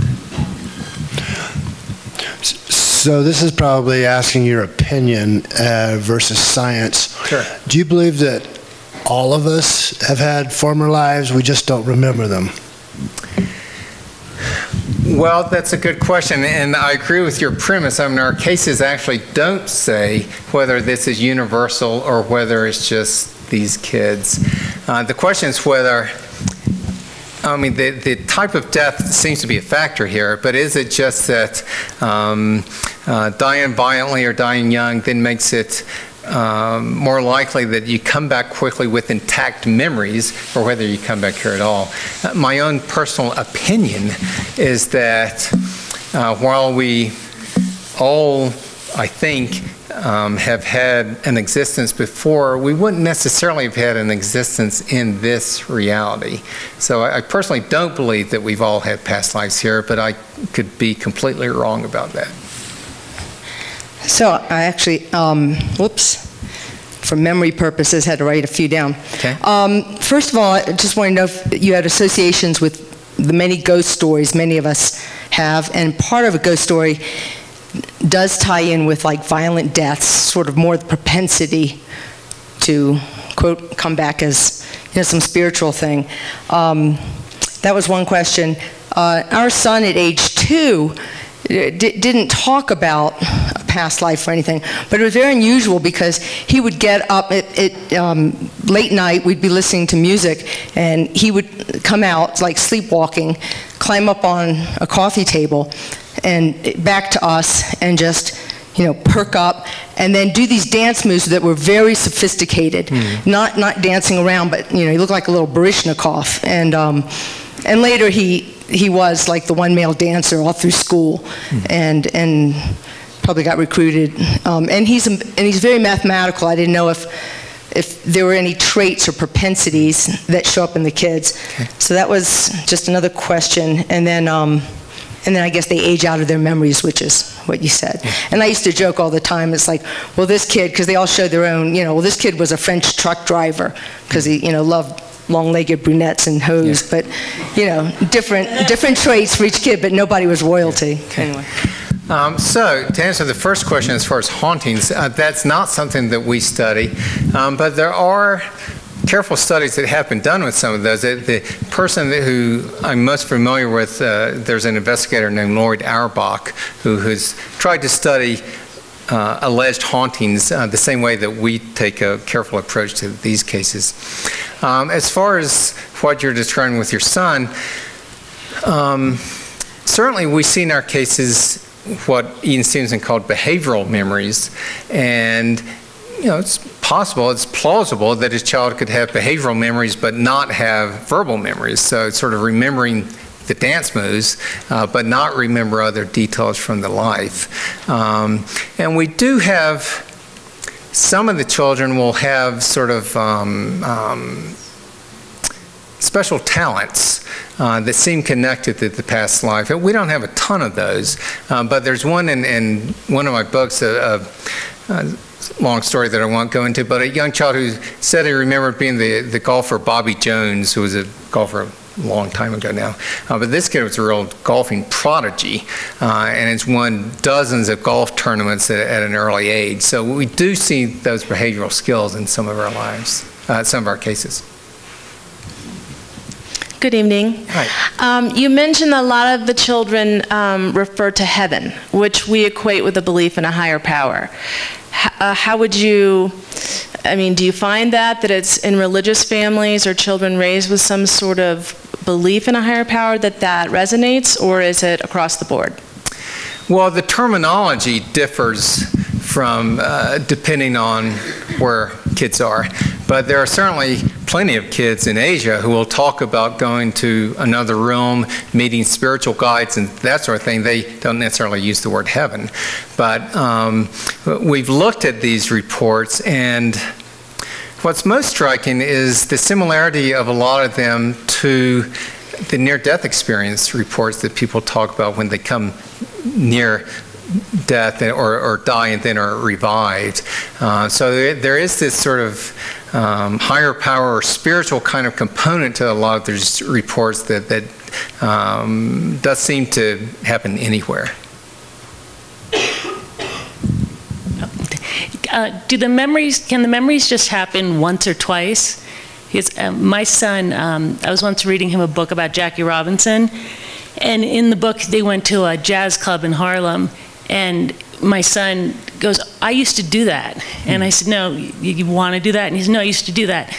So this is probably asking your opinion uh, versus science. Sure. Do you believe that all of us have had former lives, we just don't remember them? Well, that's a good question, and I agree with your premise. I mean, our cases actually don't say whether this is universal or whether it's just these kids. Uh, the question is whether, I mean, the, the type of death seems to be a factor here, but is it just that um, uh, dying violently or dying young then makes it um, more likely that you come back quickly with intact memories or whether you come back here at all. Uh, my own personal opinion is that uh, while we all, I think, um, have had an existence before, we wouldn't necessarily have had an existence in this reality. So I, I personally don't believe that we've all had past lives here, but I could be completely wrong about that. So I actually, um, whoops, for memory purposes, had to write a few down. Okay. Um, first of all, I just want to know if you had associations with the many ghost stories many of us have, and part of a ghost story does tie in with like violent deaths, sort of more the propensity to quote come back as you know some spiritual thing. Um, that was one question. Uh, our son at age two didn't talk about a past life or anything, but it was very unusual because he would get up at, um, late night, we'd be listening to music, and he would come out, like sleepwalking, climb up on a coffee table, and back to us, and just you know, perk up, and then do these dance moves that were very sophisticated. Mm. Not not dancing around, but you know, he looked like a little Baryshnikov. And um, and later he he was like the one male dancer all through school, mm. and and probably got recruited. Um, and he's and he's very mathematical. I didn't know if if there were any traits or propensities that show up in the kids. Okay. So that was just another question. And then um, and then I guess they age out of their memories, which is what you said. Yeah. And I used to joke all the time. It's like, well, this kid, because they all show their own. You know, well, this kid was a French truck driver because he you know loved long-legged brunettes and hose, yeah. but you know, different different traits for each kid, but nobody was royalty. Okay. Anyway. Um, so, to answer the first question as far as hauntings, uh, that's not something that we study, um, but there are careful studies that have been done with some of those. The, the person who I'm most familiar with, uh, there's an investigator named Lloyd Auerbach who has tried to study uh, alleged hauntings uh, the same way that we take a careful approach to these cases. Um, as far as what you're describing with your son, um, certainly we see in our cases what Ian Stevenson called behavioral memories, and you know, it's possible, it's plausible that his child could have behavioral memories but not have verbal memories. So it's sort of remembering the dance moves, uh, but not remember other details from the life. Um, and we do have some of the children will have sort of um, um, special talents uh, that seem connected to the past life. We don't have a ton of those, uh, but there's one in, in, one of my books, a, a, a, long story that I won't go into, but a young child who said he remembered being the, the golfer Bobby Jones, who was a golfer long time ago now. Uh, but this kid was a real golfing prodigy, uh, and has won dozens of golf tournaments at, at, an early age. So we do see those behavioral skills in some of our lives, uh, some of our cases. Good evening. Hi. Um, you mentioned a lot of the children um, refer to heaven, which we equate with a belief in a higher power. Uh, how would you I mean, do you find that, that it's in religious families or children raised with some sort of belief in a higher power that that resonates, or is it across the board? Well, the terminology differs from uh, depending on where kids are. But there are certainly plenty of kids in Asia who will talk about going to another room, meeting spiritual guides, and that sort of thing. They don't necessarily use the word heaven. But um, we've looked at these reports, and what's most striking is the similarity of a lot of them to the near death experience reports that people talk about when they come near death or, or die and then are revived. Uh, so there, there is this sort of um, higher power or spiritual kind of component to a lot of these reports that, that um, does seem to happen anywhere. Uh, do the memories, can the memories just happen once or twice? Because uh, my son, um, I was once reading him a book about Jackie Robinson, and in the book they went to a jazz club in Harlem, and my son goes, I used to do that. And I said, No, you, you want to do that? And he said, No, I used to do that.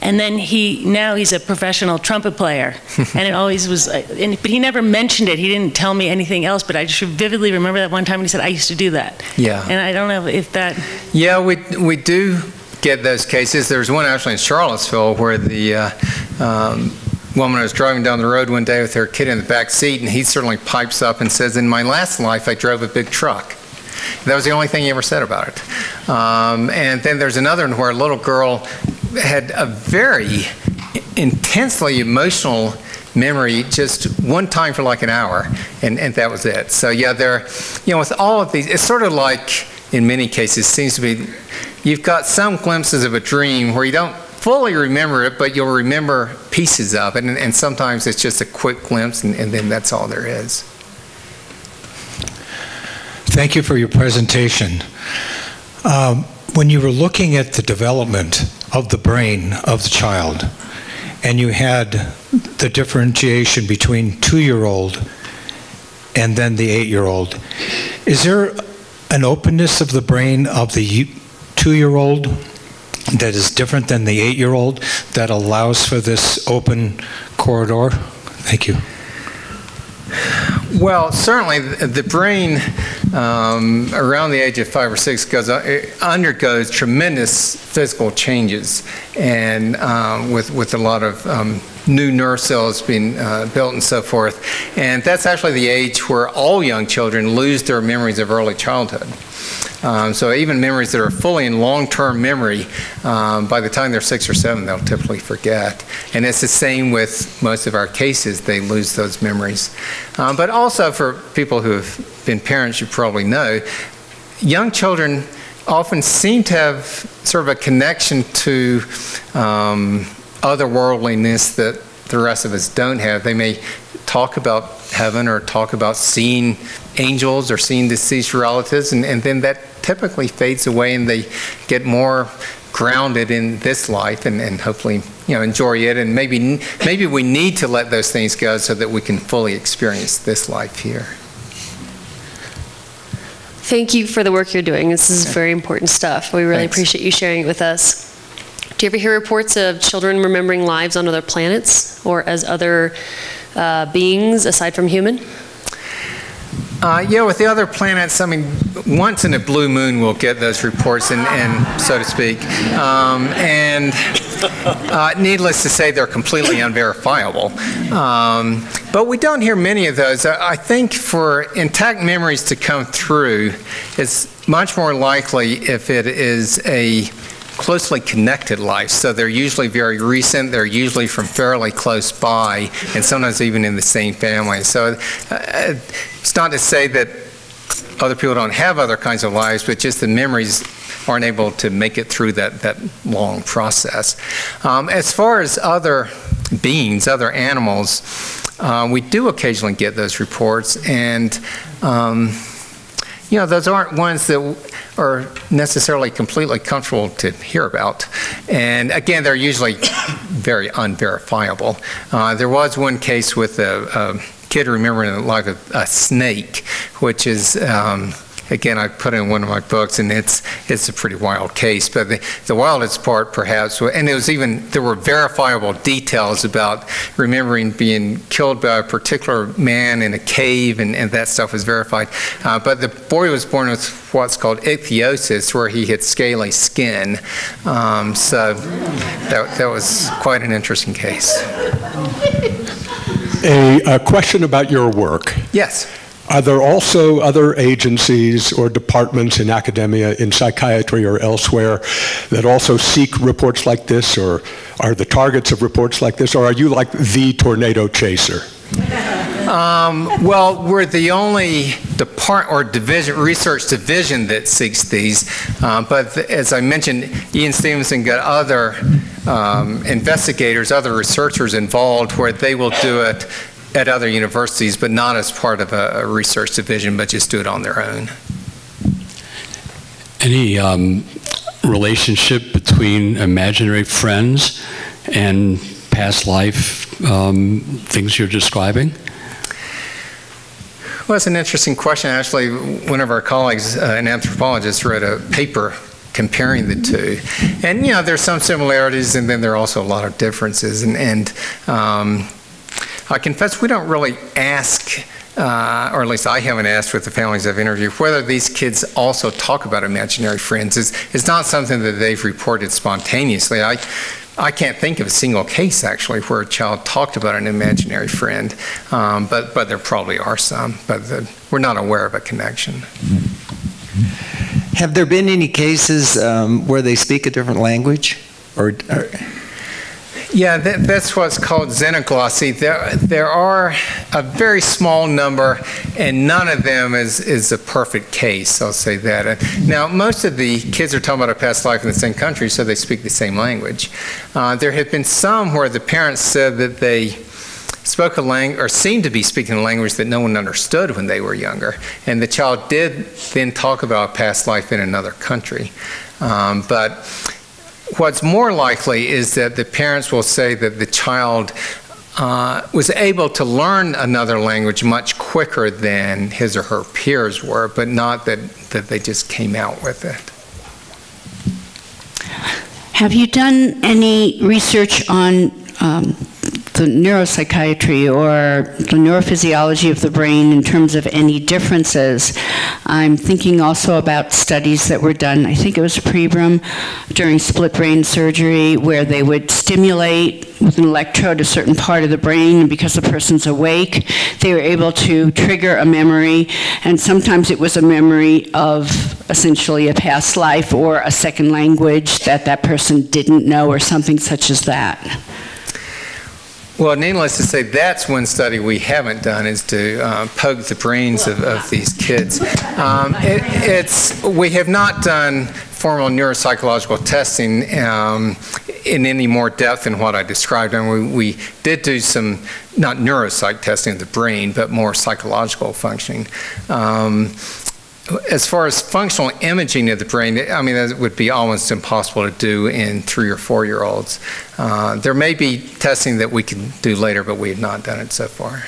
And then he, now he's a professional trumpet player. and it always was, uh, and, but he never mentioned it. He didn't tell me anything else, but I just vividly remember that one time he said, I used to do that. Yeah. And I don't know if that. Yeah, we, we do get those cases. There's one actually in Charlottesville where the uh, um, woman I was driving down the road one day with her kid in the back seat, and he certainly pipes up and says, In my last life, I drove a big truck. That was the only thing he ever said about it. Um, and then there's another one where a little girl had a very intensely emotional memory just one time for like an hour, and, and that was it. So yeah, there, you know, with all of these, it's sort of like in many cases seems to be, you've got some glimpses of a dream where you don't fully remember it, but you'll remember pieces of it, and, and sometimes it's just a quick glimpse, and, and then that's all there is. Thank you for your presentation. Um, when you were looking at the development of the brain of the child, and you had the differentiation between two-year-old and then the eight-year-old, is there an openness of the brain of the two-year-old that is different than the eight-year-old that allows for this open corridor? Thank you. Well, certainly the brain um, around the age of five or six goes uh, undergoes tremendous physical changes, and um, with with a lot of um, new nerve cells being uh, built and so forth. And that's actually the age where all young children lose their memories of early childhood. Um, so even memories that are fully in long-term memory, um, by the time they're six or seven, they'll typically forget. And it's the same with most of our cases; they lose those memories. Um, but also for people who have been parents, you probably know, young children often seem to have sort of a connection to um, otherworldliness that the rest of us don't have. They may talk about heaven or talk about seeing angels or seeing deceased relatives, and, and then that typically fades away and they get more grounded in this life and, and hopefully you know enjoy it. And maybe maybe we need to let those things go so that we can fully experience this life here. Thank you for the work you're doing. This is very important stuff. We really Thanks. appreciate you sharing it with us. Do you ever hear reports of children remembering lives on other planets or as other uh, beings aside from human uh, yeah, with the other planets, I mean, once in a blue moon we'll get those reports, and, and so to speak. Um, and uh, needless to say, they're completely unverifiable. Um, but we don't hear many of those. I think for intact memories to come through, it's much more likely if it is a closely connected life. So they're usually very recent, they're usually from fairly close by, and sometimes even in the same family. So uh, it's not to say that other people don't have other kinds of lives, but just the memories aren't able to make it through that, that long process. Um, as far as other beings, other animals, uh, we do occasionally get those reports, and um, you know, those aren't ones that are necessarily completely comfortable to hear about. And again, they're usually very unverifiable. Uh, there was one case with a, a kid remembering like a, a snake, which is um, again, I put in one of my books, and it's it's a pretty wild case. But the, the wildest part, perhaps, and it was even there were verifiable details about remembering being killed by a particular man in a cave, and, and that stuff was verified. Uh, but the boy was born with what's called ichthyosis, where he had scaly skin. Um, so that that was quite an interesting case. A, a question about your work. Yes. Are there also other agencies or departments in academia, in psychiatry or elsewhere, that also seek reports like this, or are the targets of reports like this, or are you like the tornado chaser? Um, well, we're the only depart or division, research division that seeks these. Uh, but th- as I mentioned, Ian Stevenson got other um, investigators, other researchers involved where they will do it at other universities, but not as part of a, a research division, but just do it on their own. Any um, relationship between imaginary friends and past life um, things you're describing? Well, it's an interesting question. Actually, one of our colleagues, uh, an anthropologist, wrote a paper comparing the two. And, you know, there's some similarities and then there are also a lot of differences. And, and um, I confess we don't really ask, uh, or at least I haven't asked with the families I've interviewed, whether these kids also talk about imaginary friends. It's, it's not something that they've reported spontaneously. I, I can't think of a single case actually where a child talked about an imaginary friend, um, but, but there probably are some, but the, we're not aware of a connection. Have there been any cases um, where they speak a different language? Or, or yeah, that, that's what's called xenoglossy. There, there are a very small number, and none of them is, is a perfect case, I'll say that. Now, most of the kids are talking about a past life in the same country, so they speak the same language. Uh, there have been some where the parents said that they spoke a language, or seemed to be speaking a language that no one understood when they were younger, and the child did then talk about a past life in another country. Um, but what's more likely is that the parents will say that the child uh, was able to learn another language much quicker than his or her peers were, but not that, that they just came out with it. Have you done any research on um, the neuropsychiatry or the neurophysiology of the brain in terms of any differences. I'm thinking also about studies that were done, I think it was Pribram, during split brain surgery, where they would stimulate with an electrode a certain part of the brain, and because the person's awake, they were able to trigger a memory, and sometimes it was a memory of essentially a past life or a second language that that person didn't know or something such as that. Well, needless to say, that's one study we haven't done is to uh, poke the brains of, of these kids. Um, it, it's we have not done formal neuropsychological testing um, in any more depth than what I described. And we, we did do some not neuropsych testing of the brain, but more psychological functioning. Um, as far as functional imaging of the brain, I mean, that would be almost impossible to do in three or four year olds. Uh, there may be testing that we can do later, but we have not done it so far.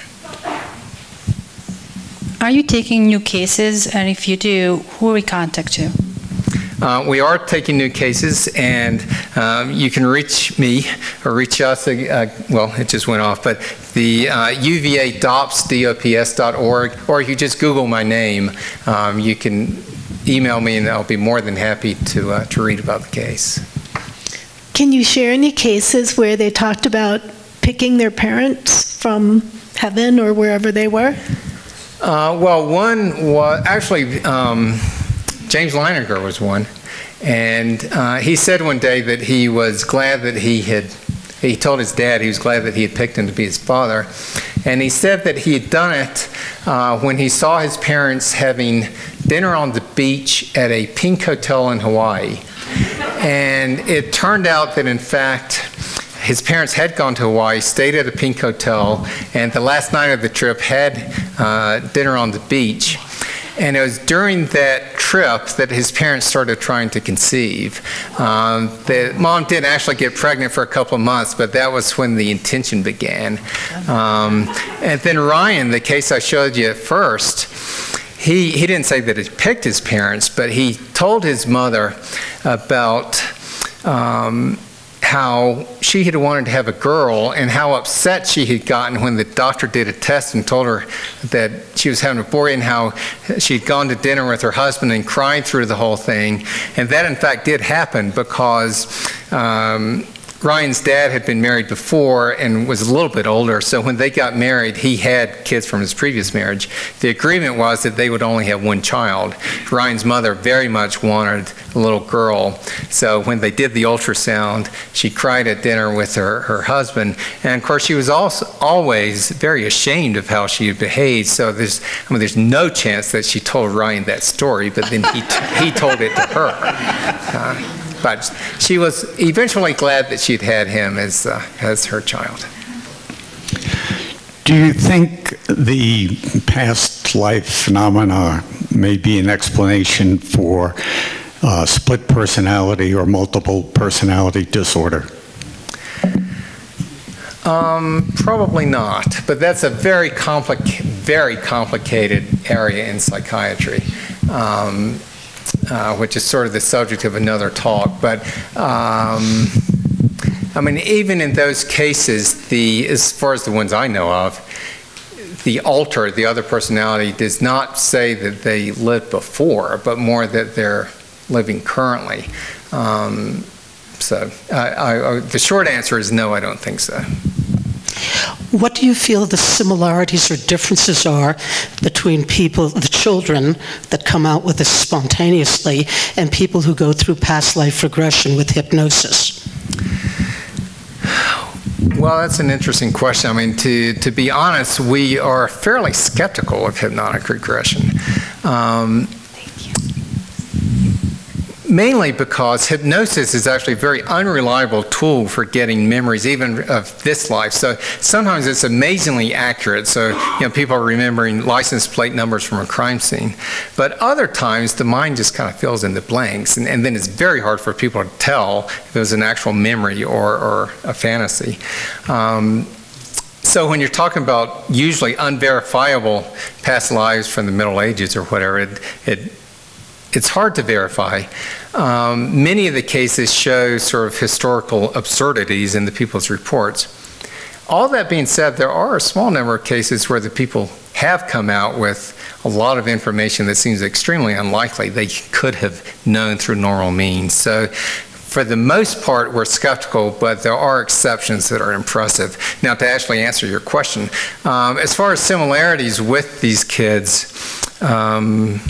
Are you taking new cases? And if you do, who will we contact you? Uh, we are taking new cases, and um, you can reach me or reach us. Uh, well, it just went off, but the uh, UVA DOPS, D-O-P-S.org, or if you just Google my name. Um, you can email me, and I'll be more than happy to, uh, to read about the case. Can you share any cases where they talked about picking their parents from heaven or wherever they were? Uh, well, one was actually um, James Leininger was one, and uh, he said one day that he was glad that he had. He told his dad he was glad that he had picked him to be his father, and he said that he had done it uh, when he saw his parents having dinner on the beach at a pink hotel in Hawaii, and it turned out that in fact his parents had gone to Hawaii, stayed at a pink hotel, and the last night of the trip had uh, dinner on the beach. And it was during that trip that his parents started trying to conceive. Um, the mom didn't actually get pregnant for a couple of months, but that was when the intention began. Um, and then Ryan, the case I showed you at first, he, he didn't say that he picked his parents, but he told his mother about um, how she had wanted to have a girl and how upset she had gotten when the doctor did a test and told her that she was having a boy and how she'd gone to dinner with her husband and cried through the whole thing. And that, in fact, did happen because um, Ryan's dad had been married before and was a little bit older, so when they got married, he had kids from his previous marriage. The agreement was that they would only have one child. Ryan's mother very much wanted a little girl, so when they did the ultrasound, she cried at dinner with her, her husband, and of course she was also always very ashamed of how she had behaved, so there's, I mean, there's no chance that she told Ryan that story, but then he, he told it to her. Uh, but she was eventually glad that she'd had him as, uh, as her child. Do you think the past life phenomena may be an explanation for uh, split personality or multiple personality disorder? Um, probably not, but that's a very, complica very complicated area in psychiatry. Um, uh, which is sort of the subject of another talk. But um, I mean, even in those cases, the as far as the ones I know of, the alter, the other personality, does not say that they lived before, but more that they're living currently. Um, so I, the short answer is no, I don't think so. What do you feel the similarities or differences are between people, the children that come out with this spontaneously, and people who go through past life regression with hypnosis? Well, that's an interesting question. I mean, to, to be honest, we are fairly skeptical of hypnotic regression. Um, mainly because hypnosis is actually a very unreliable tool for getting memories even of this life. So sometimes it's amazingly accurate. So you know, people are remembering license plate numbers from a crime scene. But other times the mind just kind of fills in the blanks. And, and then it's very hard for people to tell if it was an actual memory or, or a fantasy. Um, so when you're talking about usually unverifiable past lives from the Middle Ages or whatever, it, it it's hard to verify. Um, many of the cases show sort of historical absurdities in the people's reports. All that being said, there are a small number of cases where the people have come out with a lot of information that seems extremely unlikely they could have known through normal means. So for the most part, we're skeptical, but there are exceptions that are impressive. Now, to actually answer your question, um, as far as similarities with these kids, um,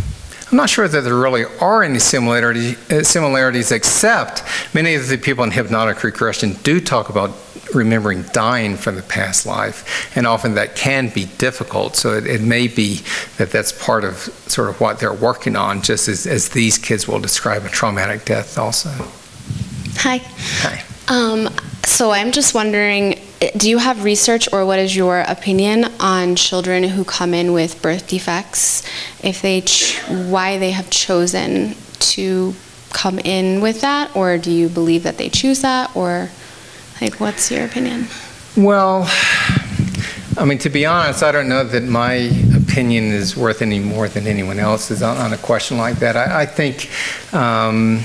I'm not sure that there really are any similarity, uh, similarities, except many of the people in hypnotic regression do talk about remembering dying from the past life, and often that can be difficult. So it, it may be that that's part of sort of what they're working on, just as, as these kids will describe a traumatic death also. Hi. Hi. Um, so I'm just wondering do you have research or what is your opinion on children who come in with birth defects? If they, why they have chosen to come in with that, or do you believe that they choose that, or like, what's your opinion? Well, I mean, to be honest, I don't know that my opinion is worth any more than anyone else's on, on a question like that. I, I think um,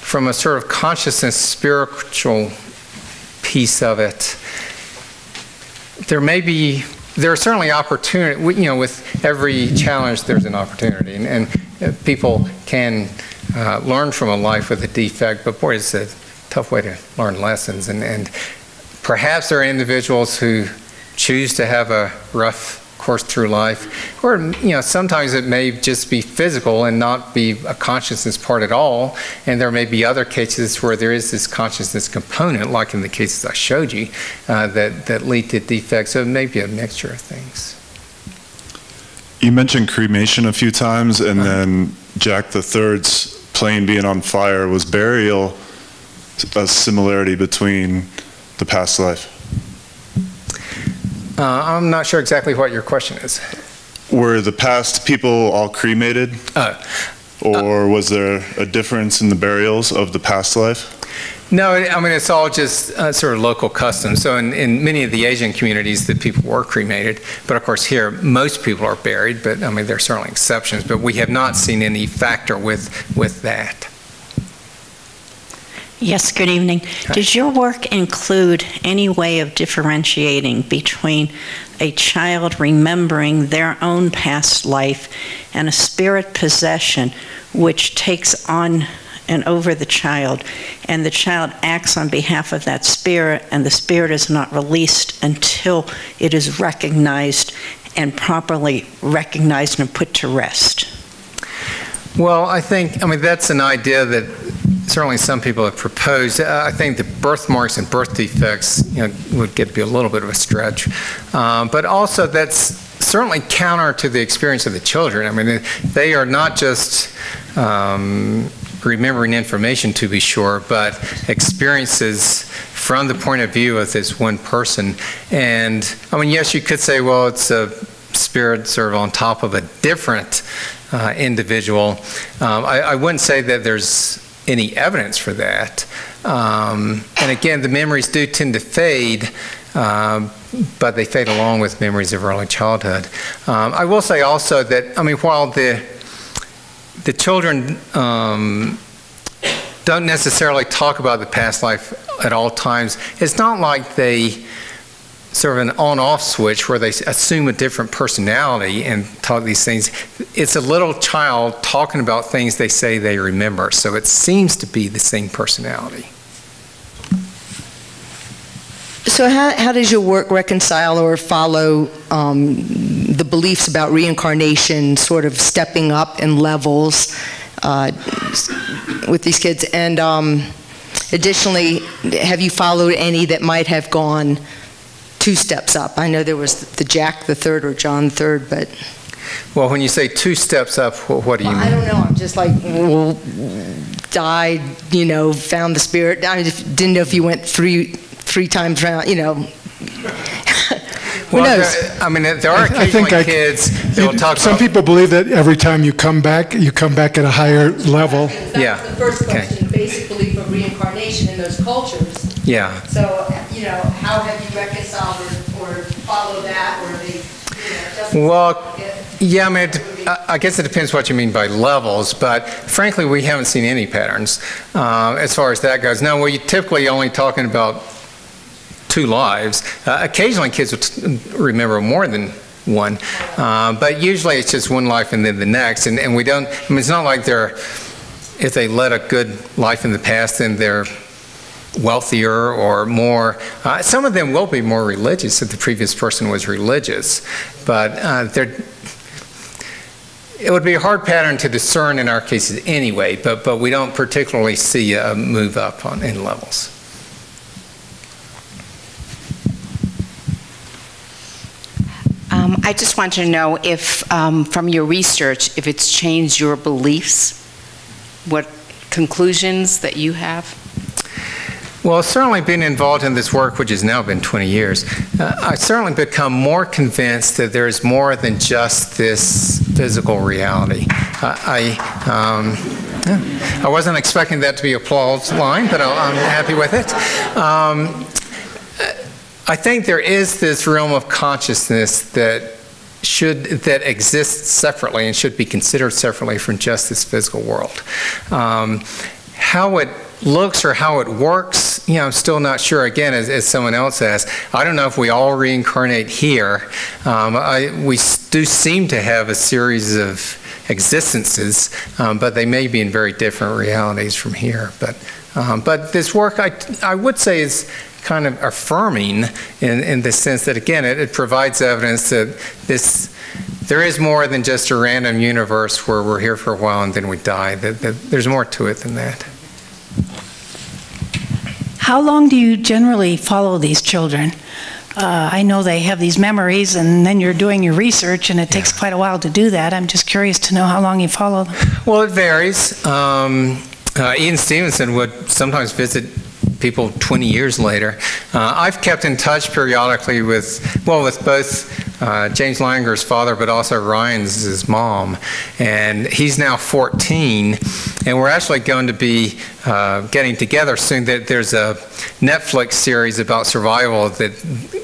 from a sort of consciousness, spiritual piece of it, there may be, there are certainly opportunity, you know, with every challenge there's an opportunity. And, and uh, people can uh, learn from a life with a defect, but boy, it's a tough way to learn lessons. And, and perhaps there are individuals who choose to have a rough course through life, or you know, sometimes it may just be physical and not be a consciousness part at all. And there may be other cases where there is this consciousness component, like in the cases I showed you, uh, that that lead to defects. So it may be a mixture of things. You mentioned cremation a few times, and then Jack the Third's plane being on fire. Was burial a similarity between the past life? Uh, I'm not sure exactly what your question is. Were the past people all cremated? Uh, or was there a difference in the burials of the past life? No, I mean, it's all just uh, sort of local custom. So in, in many of the Asian communities, the people were cremated. But of course here, most people are buried, but I mean, there are certainly exceptions. But we have not seen any factor with, with that. Yes, good evening. Does your work include any way of differentiating between a child remembering their own past life and a spirit possession which takes on and over the child, and the child acts on behalf of that spirit, and the spirit is not released until it is recognized and properly recognized and put to rest? Well, I think, I mean, that's an idea that certainly some people have proposed. Uh, I think the birthmarks and birth defects you know, would get to be a little bit of a stretch. Um, but also that's certainly counter to the experience of the children. I mean, they are not just um, remembering information to be sure, but experiences from the point of view of this one person. And I mean, yes, you could say, well, it's a spirit sort of on top of a different uh, individual. Um, I, I wouldn't say that there's any evidence for that. Um, and again, the memories do tend to fade, um, but they fade along with memories of early childhood. Um, I will say also that, I mean, while the, the children um, don't necessarily talk about the past life at all times, it's not like they sort of an on-off switch where they assume a different personality and talk these things. It's a little child talking about things they say they remember, so it seems to be the same personality. So how, how does your work reconcile or follow um, the beliefs about reincarnation sort of stepping up in levels uh, with these kids? And um, additionally, have you followed any that might have gone two steps up. I know there was the Jack the Third or John Third, but. Well, when you say two steps up, what do you well, mean? I don't know. I'm just like, well, died, you know, found the spirit. I didn't know if you went three three times around, you know. Who well, knows? There, I mean, there are occasionally I think I, kids that will talk Some about, people believe that every time you come back, you come back at a higher level. Yeah. The first Okay. question, basic belief of reincarnation in those cultures. Yeah. So, you know, how have you reconciled or, or followed that, or they, you know, Well, yeah, I mean, it, I I guess it depends what you mean by levels, but frankly, we haven't seen any patterns uh, as far as that goes. Now, we're typically only talking about two lives. Uh, occasionally, kids will t- remember more than one, uh, but usually it's just one life and then the next. And, and we don't, I mean, it's not like they're, if they led a good life in the past, then they're wealthier or more. Uh, some of them will be more religious if the previous person was religious, but uh. It would be a hard pattern to discern in our cases anyway, but, but we don't particularly see a move up on, in levels. Um, I just want to know if, um, from your research, if it's changed your beliefs, what conclusions that you have? Well, certainly being involved in this work, which has now been 20 years, uh, I've certainly become more convinced that there is more than just this physical reality. Uh, I, um, I wasn't expecting that to be applause line, but I'm happy with it. Um, I think there is this realm of consciousness that should that exists separately and should be considered separately from just this physical world. Um, how it looks or how it works, you know, I'm still not sure. Again, as, as someone else asked, I don't know if we all reincarnate here. Um, I, we do seem to have a series of existences, um, but they may be in very different realities from here. But, um, but this work, I, I would say, is kind of affirming in, in the sense that, again, it, it provides evidence that this, there is more than just a random universe where we're here for a while and then we die. That, that there's more to it than that. How long do you generally follow these children? Uh, I know they have these memories, and then you're doing your research, and it takes quite a while to do that. I'm just curious to know how long you follow them. Well, it varies. Um, uh, Ian Stevenson would sometimes visit people 20 years later. Uh, I've kept in touch periodically with, well, with both uh, James Leininger's father, but also Ryan's his mom. And he's now 14, and we're actually going to be uh, getting together soon. That there's a Netflix series about survival that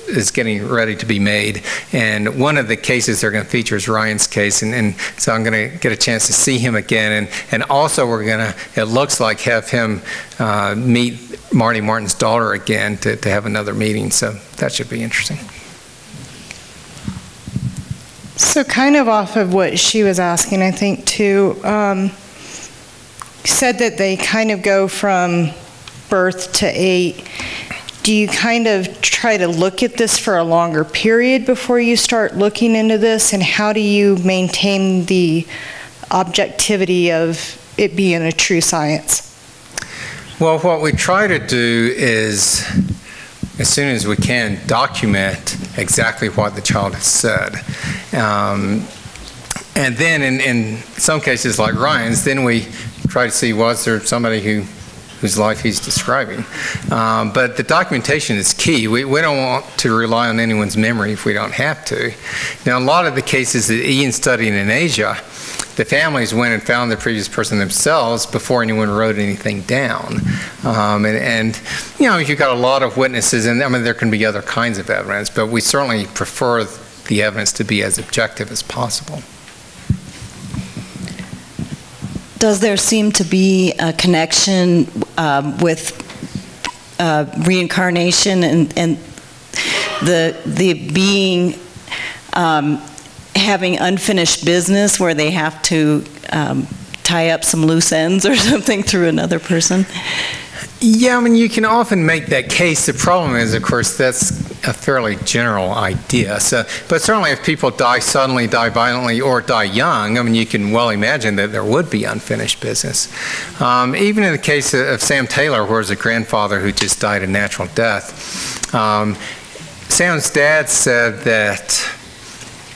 is getting ready to be made, and one of the cases they're going to feature is Ryan's case, and, and so I'm going to get a chance to see him again, and and also we're going to, it looks like, have him uh, meet Marty Martyn's daughter again to, to have another meeting. So that should be interesting. So, kind of off of what she was asking, I think, too, um, said that they kind of go from birth to eight. Do you kind of try to look at this for a longer period before you start looking into this? And how do you maintain the objectivity of it being a true science? Well, what we try to do is as soon as we can, document exactly what the child has said. Um, and then in, in some cases like Ryan's, then we try to see was there somebody who whose life he's describing. Um, but the documentation is key. We, we don't want to rely on anyone's memory if we don't have to. Now, a lot of the cases that Ian studied in Asia, the families went and found the previous person themselves before anyone wrote anything down. Um, and, and, you know, you've got a lot of witnesses, and I mean, there can be other kinds of evidence, but we certainly prefer the evidence to be as objective as possible. Does there seem to be a connection um, with uh, reincarnation and, and the, the being um, having unfinished business where they have to um, tie up some loose ends or something through another person? Yeah, I mean, you can often make that case. The problem is, of course, that's a fairly general idea. So, but certainly, if people die suddenly, die violently, or die young, I mean, you can well imagine that there would be unfinished business. Um, even in the case of Sam Taylor, where was a grandfather who just died a natural death, um, Sam's dad said that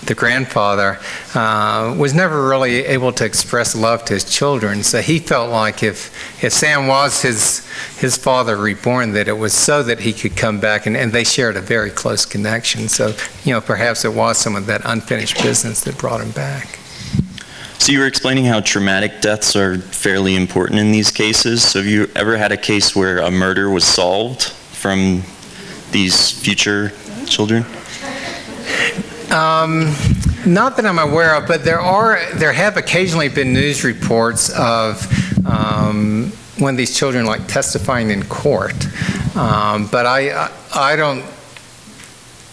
the grandfather, uh, was never really able to express love to his children. So he felt like if, if Sam was his, his father reborn, that it was so that he could come back, and, and they shared a very close connection. So, you know, perhaps it was some of that unfinished business that brought him back. So you were explaining how traumatic deaths are fairly important in these cases. So have you ever had a case where a murder was solved from these future children? Um, not that I'm aware of, but there are there have occasionally been news reports of um, when these children like testifying in court. Um, but I, I, I don't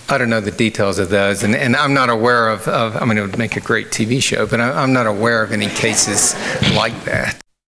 I don't know the details of those, and, and I'm not aware of, of I mean it would make a great TV show, but I, I'm not aware of any cases like that.